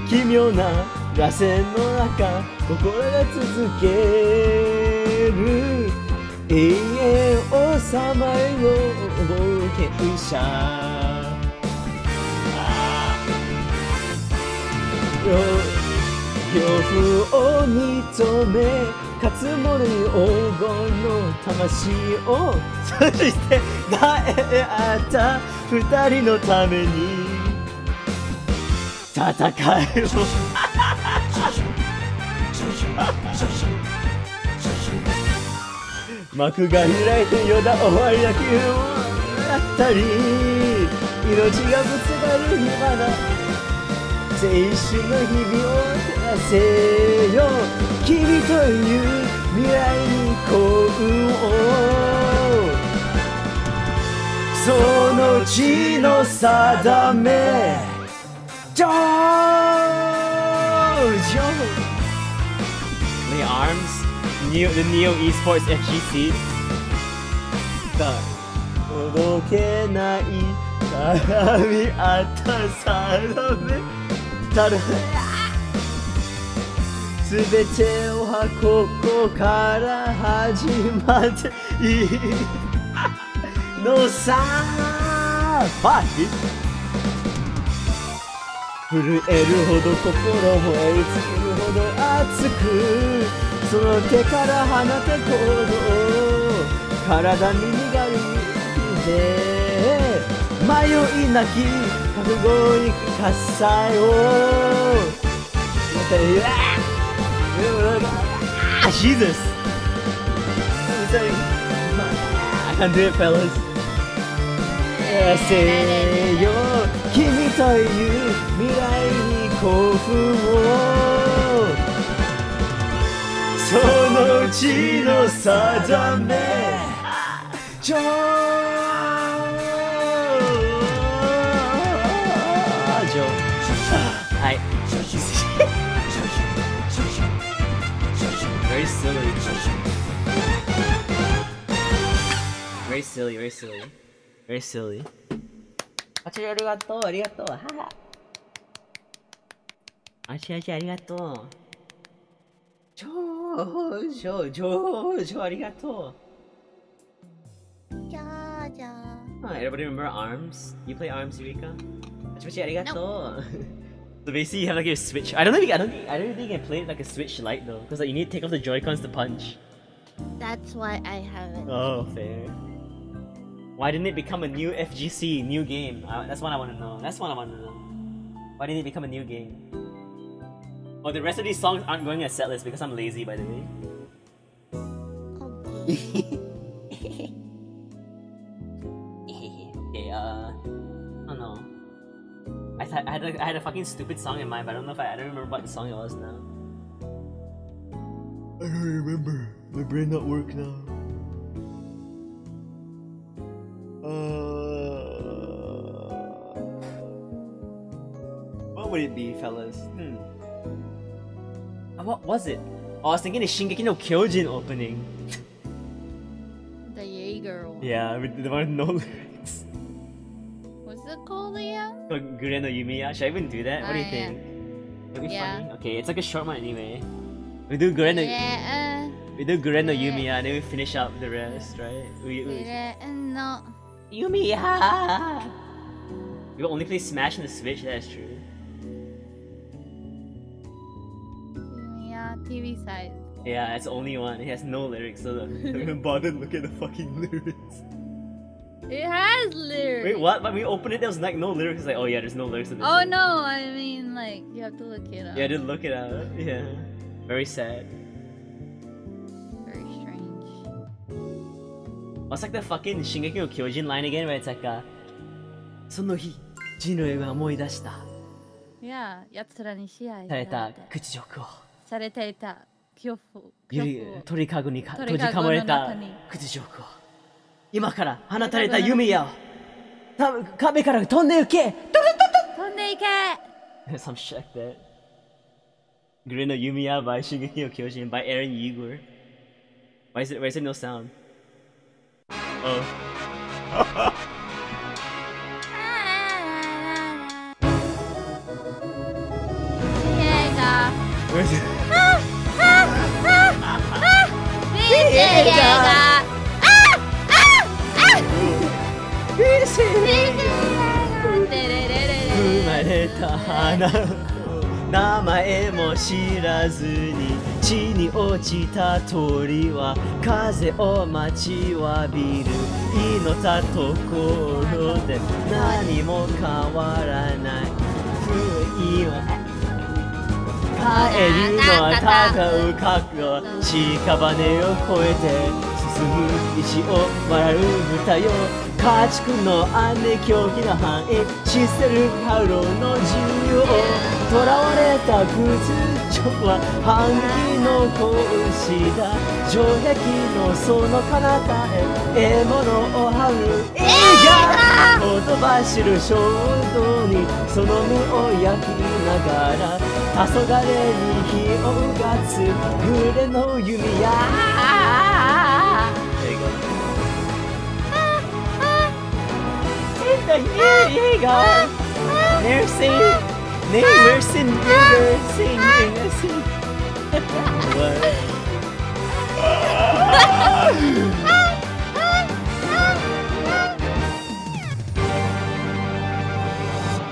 奇妙な螺旋の中心が続ける永遠をさまよう冒険者。恐怖を認め勝つ者に黄金の魂を。そして出会った二人のために。戦いを幕が開いてよだ終わりなき物語命がぶつかる火花春の日々を照らせよ君という未来に幸運をその地の定めジョージョ The arms, Neo, the Neo Esports FGC. 届けない。鏡あった定め。ただすべてはここから始まっていいのさファイ震えるほど心もえりつけるほど熱く。その手から放て行動。体に身がりで迷いなき覚悟に喝采を。またうわあ Jesus I can do it fellas せよ。君という未来に幸福を。その地の定めちょじょはい。Very silly. Very silly, very silly. Very silly. あちらありがとう、ありがとう。はは。あちらあちらありがとう。上上上上 arigato. Ja, ja. Huh, everybody remember ARMS? You play ARMS, Yurika? Arigato. Nope. so basically, you have like your Switch. I don't think I don't think, I don't think you can play it like a Switch Lite though, because like you need to take off the Joy Cons to punch. That's why I haven't. Oh, fair. Why didn't it become a new FGC, new game? Uh, that's what I want to know. That's what I want to know. Why didn't it become a new game? Oh, the rest of these songs aren't going as setlist because I'm lazy, by the way. okay. okay, uh, I don't know. I thought I had a, I had a fucking stupid song in mind, but I don't know if I, I don't remember what the song it was now. I don't remember. My brain not work now. Uh, What would it be, fellas? Hmm. Uh, What was it? Oh, I was thinking the Shingeki no Kyojin opening. The Jaeger one. Yeah, with the one with no lyrics. What's it called again? Oh, Guren no Yumiya. Should I even do that? What do you Ah, yeah. think? Would be Yeah. funny? Okay, it's like a short one anyway. We do Guren no, Yeah. we do Guren no Yeah. Yumiya, and then we finish up the rest, right? We, we, No. Yumiya! We only play Smash on the Switch, that's true. TV side. Yeah, it's the only one. It has no lyrics, so don't even bother to look at the fucking lyrics. It has lyrics. Wait, what? But we opened it, there was like no lyrics. It's like, oh yeah, there's no lyrics to this. Oh one. no, I mean like you have to look it up. Yeah, I did look it up. Yeah. Very sad. Very strange. What's like the fucking Shingeki no Kyojin line again where it's like, uh, その日、人類が思い出した、 Yeah, 奴らに支配されたされて屈辱を、 されていた恐怖鳥かごにか閉じ鳥かまれた屈辱を、今から放たれた弓矢を、た壁から飛んで行け飛んでいけ Some shit like that. Grin no Yumiya by Shingeki no Kyojin by Aaron Yeager. Why is it, why is it no sound? Oh. Where's it? 名前も知らずに地に落ちた鳥は風を待ちわびる祈ったところで何も変わらない。不意は帰るのは戦う覚悟屍を越えて進む石を笑う歌よ。家畜の姉狂気の繁栄システルハウロの自由を。囚われた空通長は反撃の行使だ。城壁のその彼方へ獲物を張る。映画。ほとばしる衝動にその目を焼きながら。黄昏に火をうがつグレの弓や。There you go. In the year, you go. Nursing, nursing river, singing, sing. What?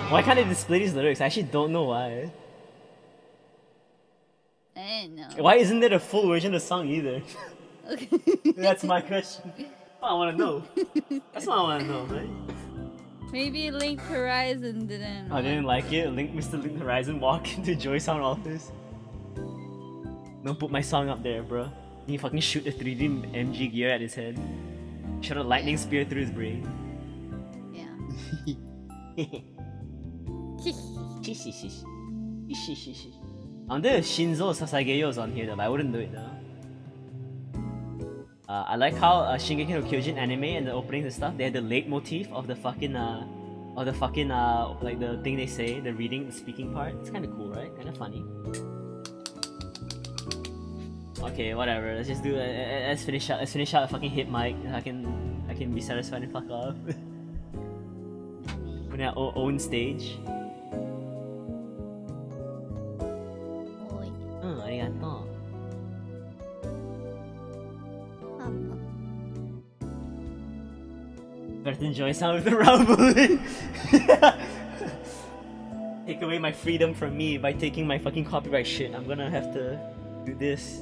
Why can't they display these lyrics? I actually don't know why. I don't know. Why isn't there a full version of the song either? That's my question. I want to know. That's what I want to know, man. Maybe Link Horizon didn't. I didn't like it. Link, Mr. Link Horizon walk into Joy Sound office. Don't put my song up there, bro. You fucking shoot a 3D MG gear at his head. Shot a lightning spear through his brain. Yeah. On the Shinzo Sasageyo's on here though, but I wouldn't do it though. Uh, I like how uh, Shingeki no Kyojin anime and the openings and stuff, they had the leitmotif of the fucking uh, of the fucking uh, like the thing they say, the reading, the speaking part. It's kind of cool, right? Kind of funny. Okay, whatever. Let's just do. Uh, uh, let's finish out. Let's finish out fucking hit mic. I can, I can be satisfied and fuck off. Putting our own stage. Oi. う Better enjoy some of the rumbling. Take away my freedom from me by taking my fucking copyright shit. I'm gonna have to do this.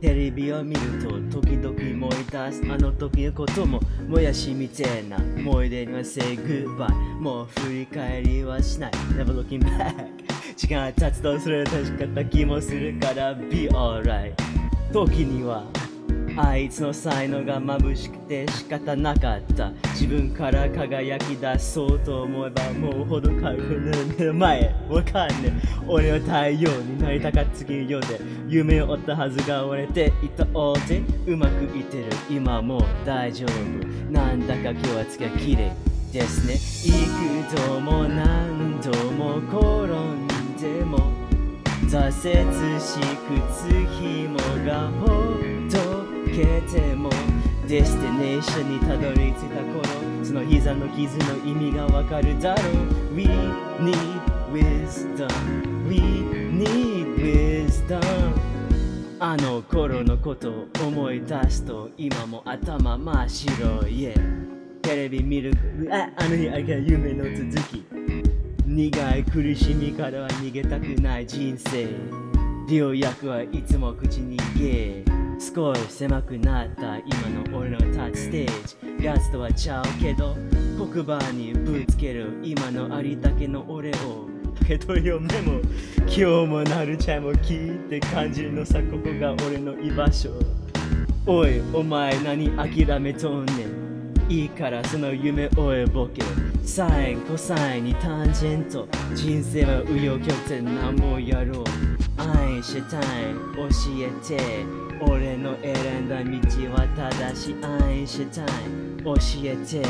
テレビを見ると時々思い出すあの時のことももやしみてえな。思い出には say goodbye もう振り返りはしない。Never looking back. 時間経つとそれは確かった気もするから Be alright. 時にはあいつの才能が眩しくて仕方なかった。自分から輝き出そうと思えばもうほどかる。目の前わかんねえ。俺は太陽になりたかった次よで夢を追ったはずが折れていたおうてうまくいってる。今もう大丈夫。なんだか今日は月が綺麗ですね。幾度も何度も転んでも挫折しくつひもがほけてもデスティネーションにたどり着いた頃その膝の傷の意味がわかるだろう。We need wisdom. We need wisdom. あの頃のことを思い出すと今も頭真っ白。Yeah. テレビ見るああの日あげ夢の続き。苦い苦しみからは逃げたくない人生。良薬はいつも口にゲー少し狭くなった今の俺の立つステージ。やつとはちゃうけど黒板にぶつける今のありだけの俺をけど読めも。今日もなるちゃんも聞いて感じるのさここが俺の居場所。おいお前何諦めとんねん。いいからその夢追えボケ。サインコサインにタンジェント人生は紆余曲折何もやろうアインシュタイン教えて俺の選んだ道は正しい。アインシュタイン教えて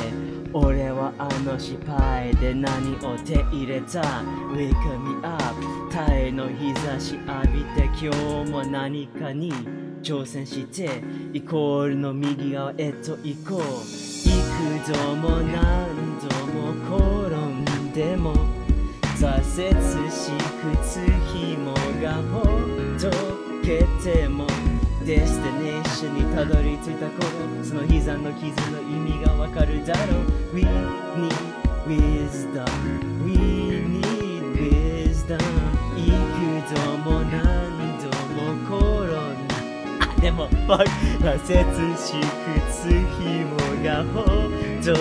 俺はあの失敗で何を手入れた。Wake me up 太陽の日差し浴びて今日も何かに挑戦してイコールの右側へと行こう幾度も何度も転んでも挫折し靴紐がほどけてもデスティネーションにたどり着いた頃その膝の傷の意味がわかるだろう。We need wisdom. We need wisdom. 幾度も何度も転んあでも fuck 挫折し靴紐がほど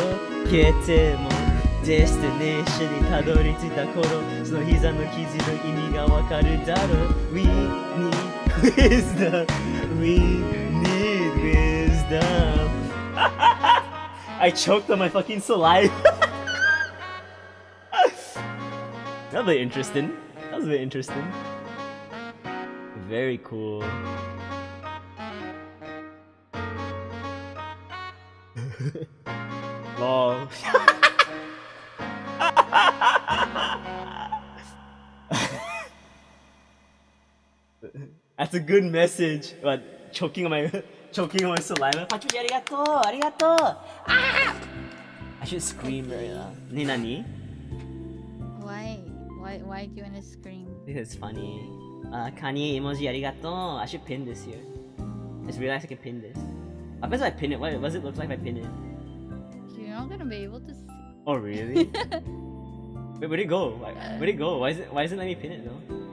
けてもデスティネーションにたどり着いた頃その膝の傷の意味がわかるだろう We need wisdom We need wisdom I choked on my fucking saliva That was very interesting. That was very interesting. Very cool. Lol. That's a good message. But choking on my choking on my saliva. Pachuchi arigato! Arigato! Ah! I should scream right now. Ni nani? Why? Why? Why do you want to scream? This is funny. Uh, Kanye emoji arigato. I should pin this here. I just realized I can pin this. I happens if I pin it? What, what does it look like if I pin it? You're not gonna be able to. See. Oh really? Wait, where'd it go? Where'd it go? Why is it? Why isn't it let me pin it though?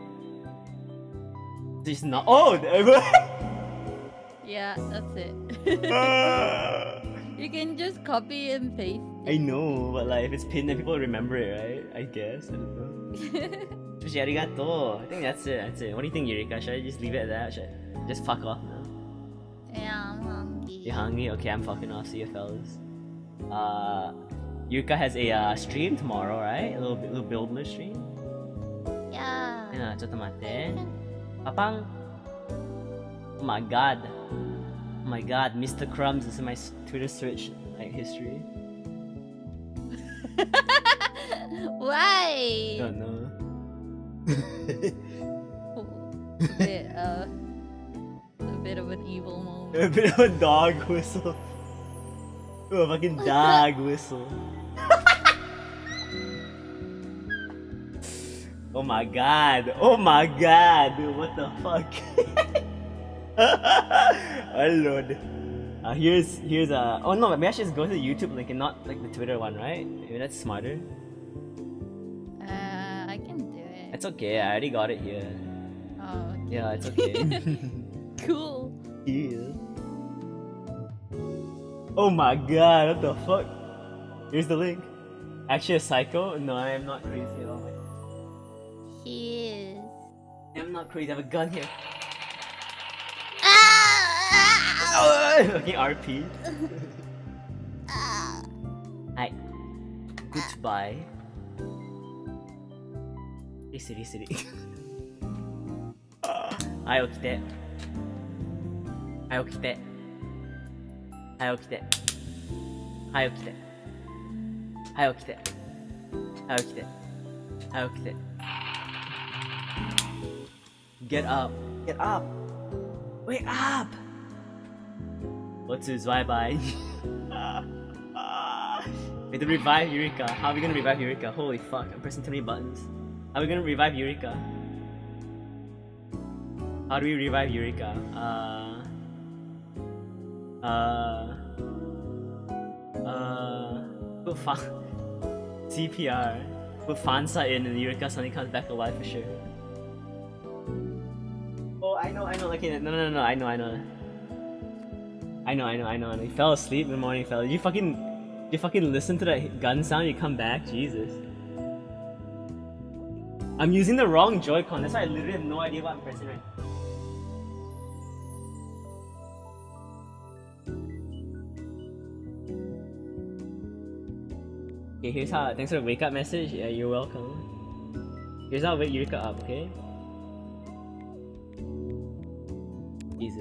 It's just not. Oh, there- Yeah, that's it. you can just copy and paste. I know, but like if it's pinned, then people remember it, right? I guess. I don't know. Sushi arigato. I think that's it. That's it. What do you think, Eureka? Should I just leave it at that? Should I just fuck off now? yeah, I'm hungry. You hungry? Okay, I'm fucking off. See you, fellas. Uh, Yuka has a uh, stream tomorrow, right? A little little buildler stream. Yeah. うん、ちょっと待って。 Papang, oh my god. Oh my god, Mr. Crumbs is in my Twitter search like history. Why? Don't know. bit, uh, a bit of an evil moment. A bit of a dog whistle. Oh, a fucking dog whistle. Oh my god. Oh my god. Dude, what the fuck? oh lord. Uh, here's here's a. oh no, maybe I should just go to the YouTube link and not like the Twitter one, right? Maybe that's smarter. Uh, I can do it. It's okay. I already got it here. Oh, okay. Yeah, it's okay. cool. Yeah. Oh my god, what the fuck? Here's the link. Actually, a psycho? No, I am not crazy at all. He is. I'm not crazy. I have a gun here. Ah! Fucking RP. Ah! Hi. Goodbye. Hey, city, city. はい、起きて。はい、起きて。はい、起きて。はい、起きて。はい、起きて。はい、起きて。 Get up. Get up. Wake up. What's his bye bye? We have to revive Yurika. How are we gonna revive Yurika? Holy fuck, I'm pressing too many buttons. How are we gonna revive Yurika? How do we revive Yurika? Uh. Uh. Uh. Put fa- CPR. Put Fansa in and Yurika suddenly comes back alive for sure. Oh, I know, I know. Okay, no, no, no. I know, I know. I know, I know, I know. You fell asleep in the morning, fella. You fucking, you fucking listen to that gun sound. You come back, Jesus. I'm using the wrong Joy-Con. That's why I literally have no idea what I'm pressing right. Okay, here's how. Thanks for the wake up message. Yeah, you're welcome. Here's how I wake Yurika up. Okay. Oh,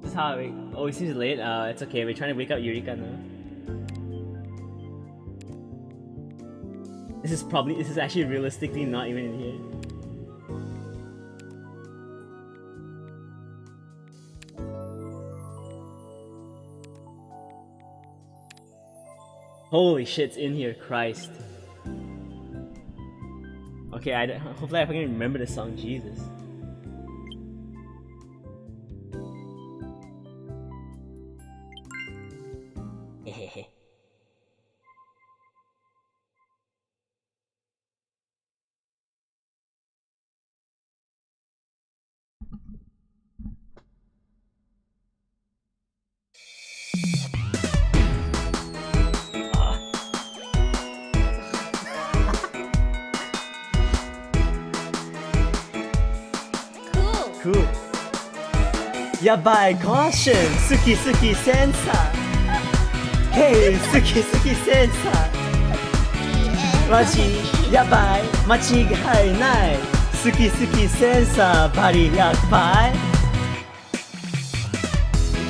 this how we oh it seems late. Uh it's okay. We're trying to wake up Yurika now. This is probably this is actually realistically not even in here. Holy shit's in here, Christ. Okay, I hopefully I can remember the song, Jesus. やばい、caution! 好き好きセンサー。Hey! 好き好きセンサー。マジやばい。間違いない。好き好きセンサーバリやばい。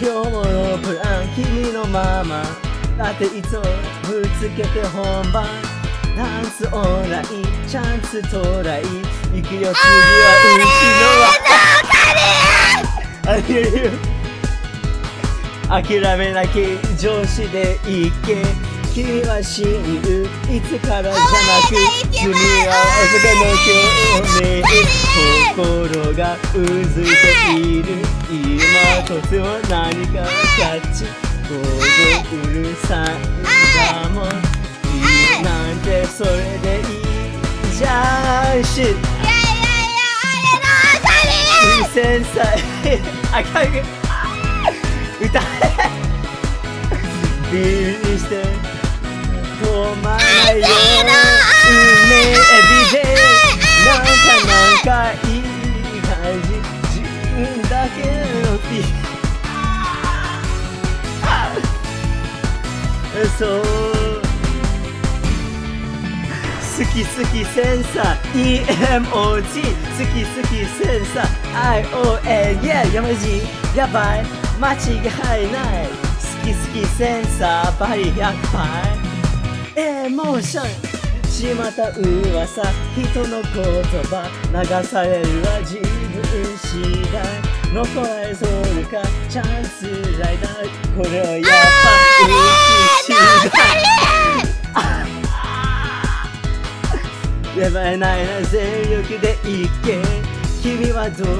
今日ものプラン君のまま。だっていつもぶつけて本番。ダンスオンライン。チャンストライ。行くよ次はうちのは。I hear you 諦めなき上司で行け君は親友いつからじゃなく君はお酒の興味心がうずいている今とても何かキャッチ午後うるさいんだもんいいなんてそれでいいじゃん繊細あかん歌え。ビールにして。止まらないよ。運命エビデなんかなんかいい感じ自分だけのピーそう好き好きセンサー。EMOT 好き好きセンサー。ION Yeah やまじ。やばい。間違いない。好き好きセンサーバリやばい。エモーション。巷噂人の言葉流されるは自分次第。残られそうるかチャンスライダーこれはやっぱうち次第やばいないな全力でいけ君はどうする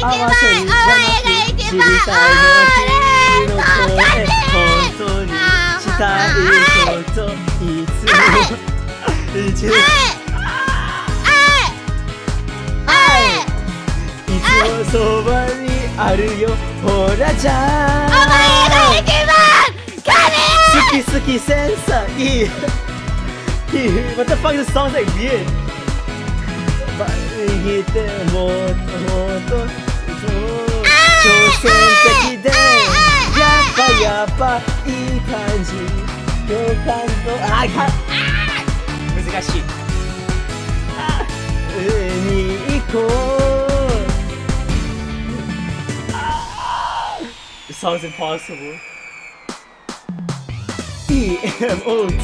合わせるじゃなく知りたいのは君の声本当にしたいこといつもいつもいつもそばにあるよほらじゃあ好き好きセンサーいい What the fuck this song's like weird バリギてもっともっと挑戦的でやっぱやっぱいい感じ共感とあか難しい。上に行こう。Song's impossible. EMOTION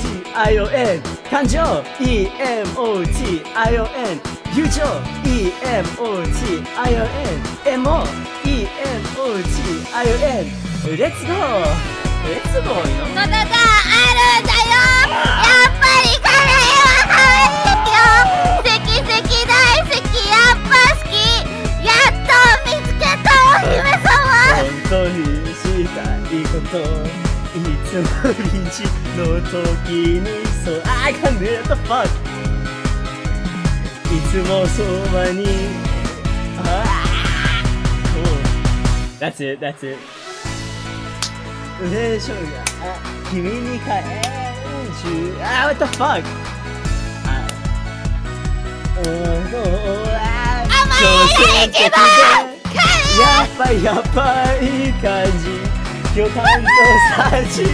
感情。EMOTION 友情 EMOTION エモ EMOTION Let's go. Let's go いのことがあるんだよ。やっぱりカレーは可愛いよ好き好き大好きやっぱ好き。やっと見つけたお姫様。本当にしたいこと。いつも臨時の時に。そう I can't do the fuck いつもそばに。あー。Cool That's it, that's it. テンションがあ君に変える。あ What the fuck? あおーおーあ甘えが一番やっぱやっぱいい感じ。予感とサジ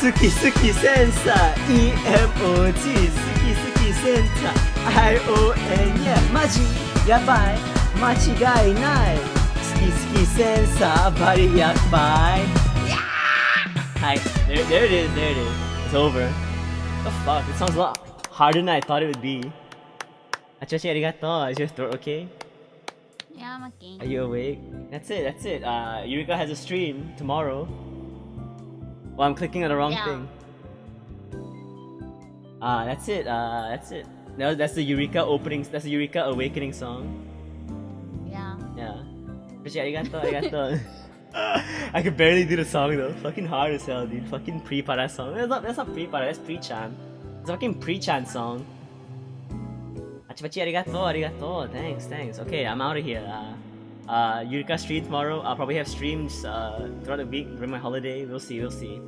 好き好きセンサー EMOT 好き好きセンサー ION やマジやばい間違いない好き好きセンサーバリやばいはい there, there it is there it is it's over. The fuck? It sounds a lot harder than I thought it would be. Achachi arigato. Is your throat okay? Yeah, I'm okay. Are you awake? That's it, that's it. Uh, Yurika has a stream tomorrow. Well, I'm clicking on the wrong Yeah. thing. Ah, that's it, uh, that's it. No, that's the Yurika opening, that's the Yurika awakening song. Yeah. Yeah. Achachi arigato, arigato. I could barely do the song though. Fucking hard as hell, dude. Fucking PriPara song. That's not, that's not PriPara, that's Pri-Chan. It's a fucking Pri-Chan song. Achibachi arigato, arigato. Thanks, thanks. Okay, I'm out of here. Uh, uh, Yurika stream tomorrow. I'll probably have streams uh, throughout the week during my holiday. We'll see, we'll see.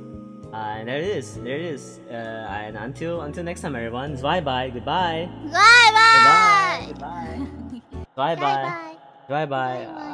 Uh, and there it is, there it is. Uh, and until until next time, everyone. Bye bye. Goodbye. Bye bye. Goodbye. Goodbye. Bye bye. Bye bye. Bye bye. Bye bye.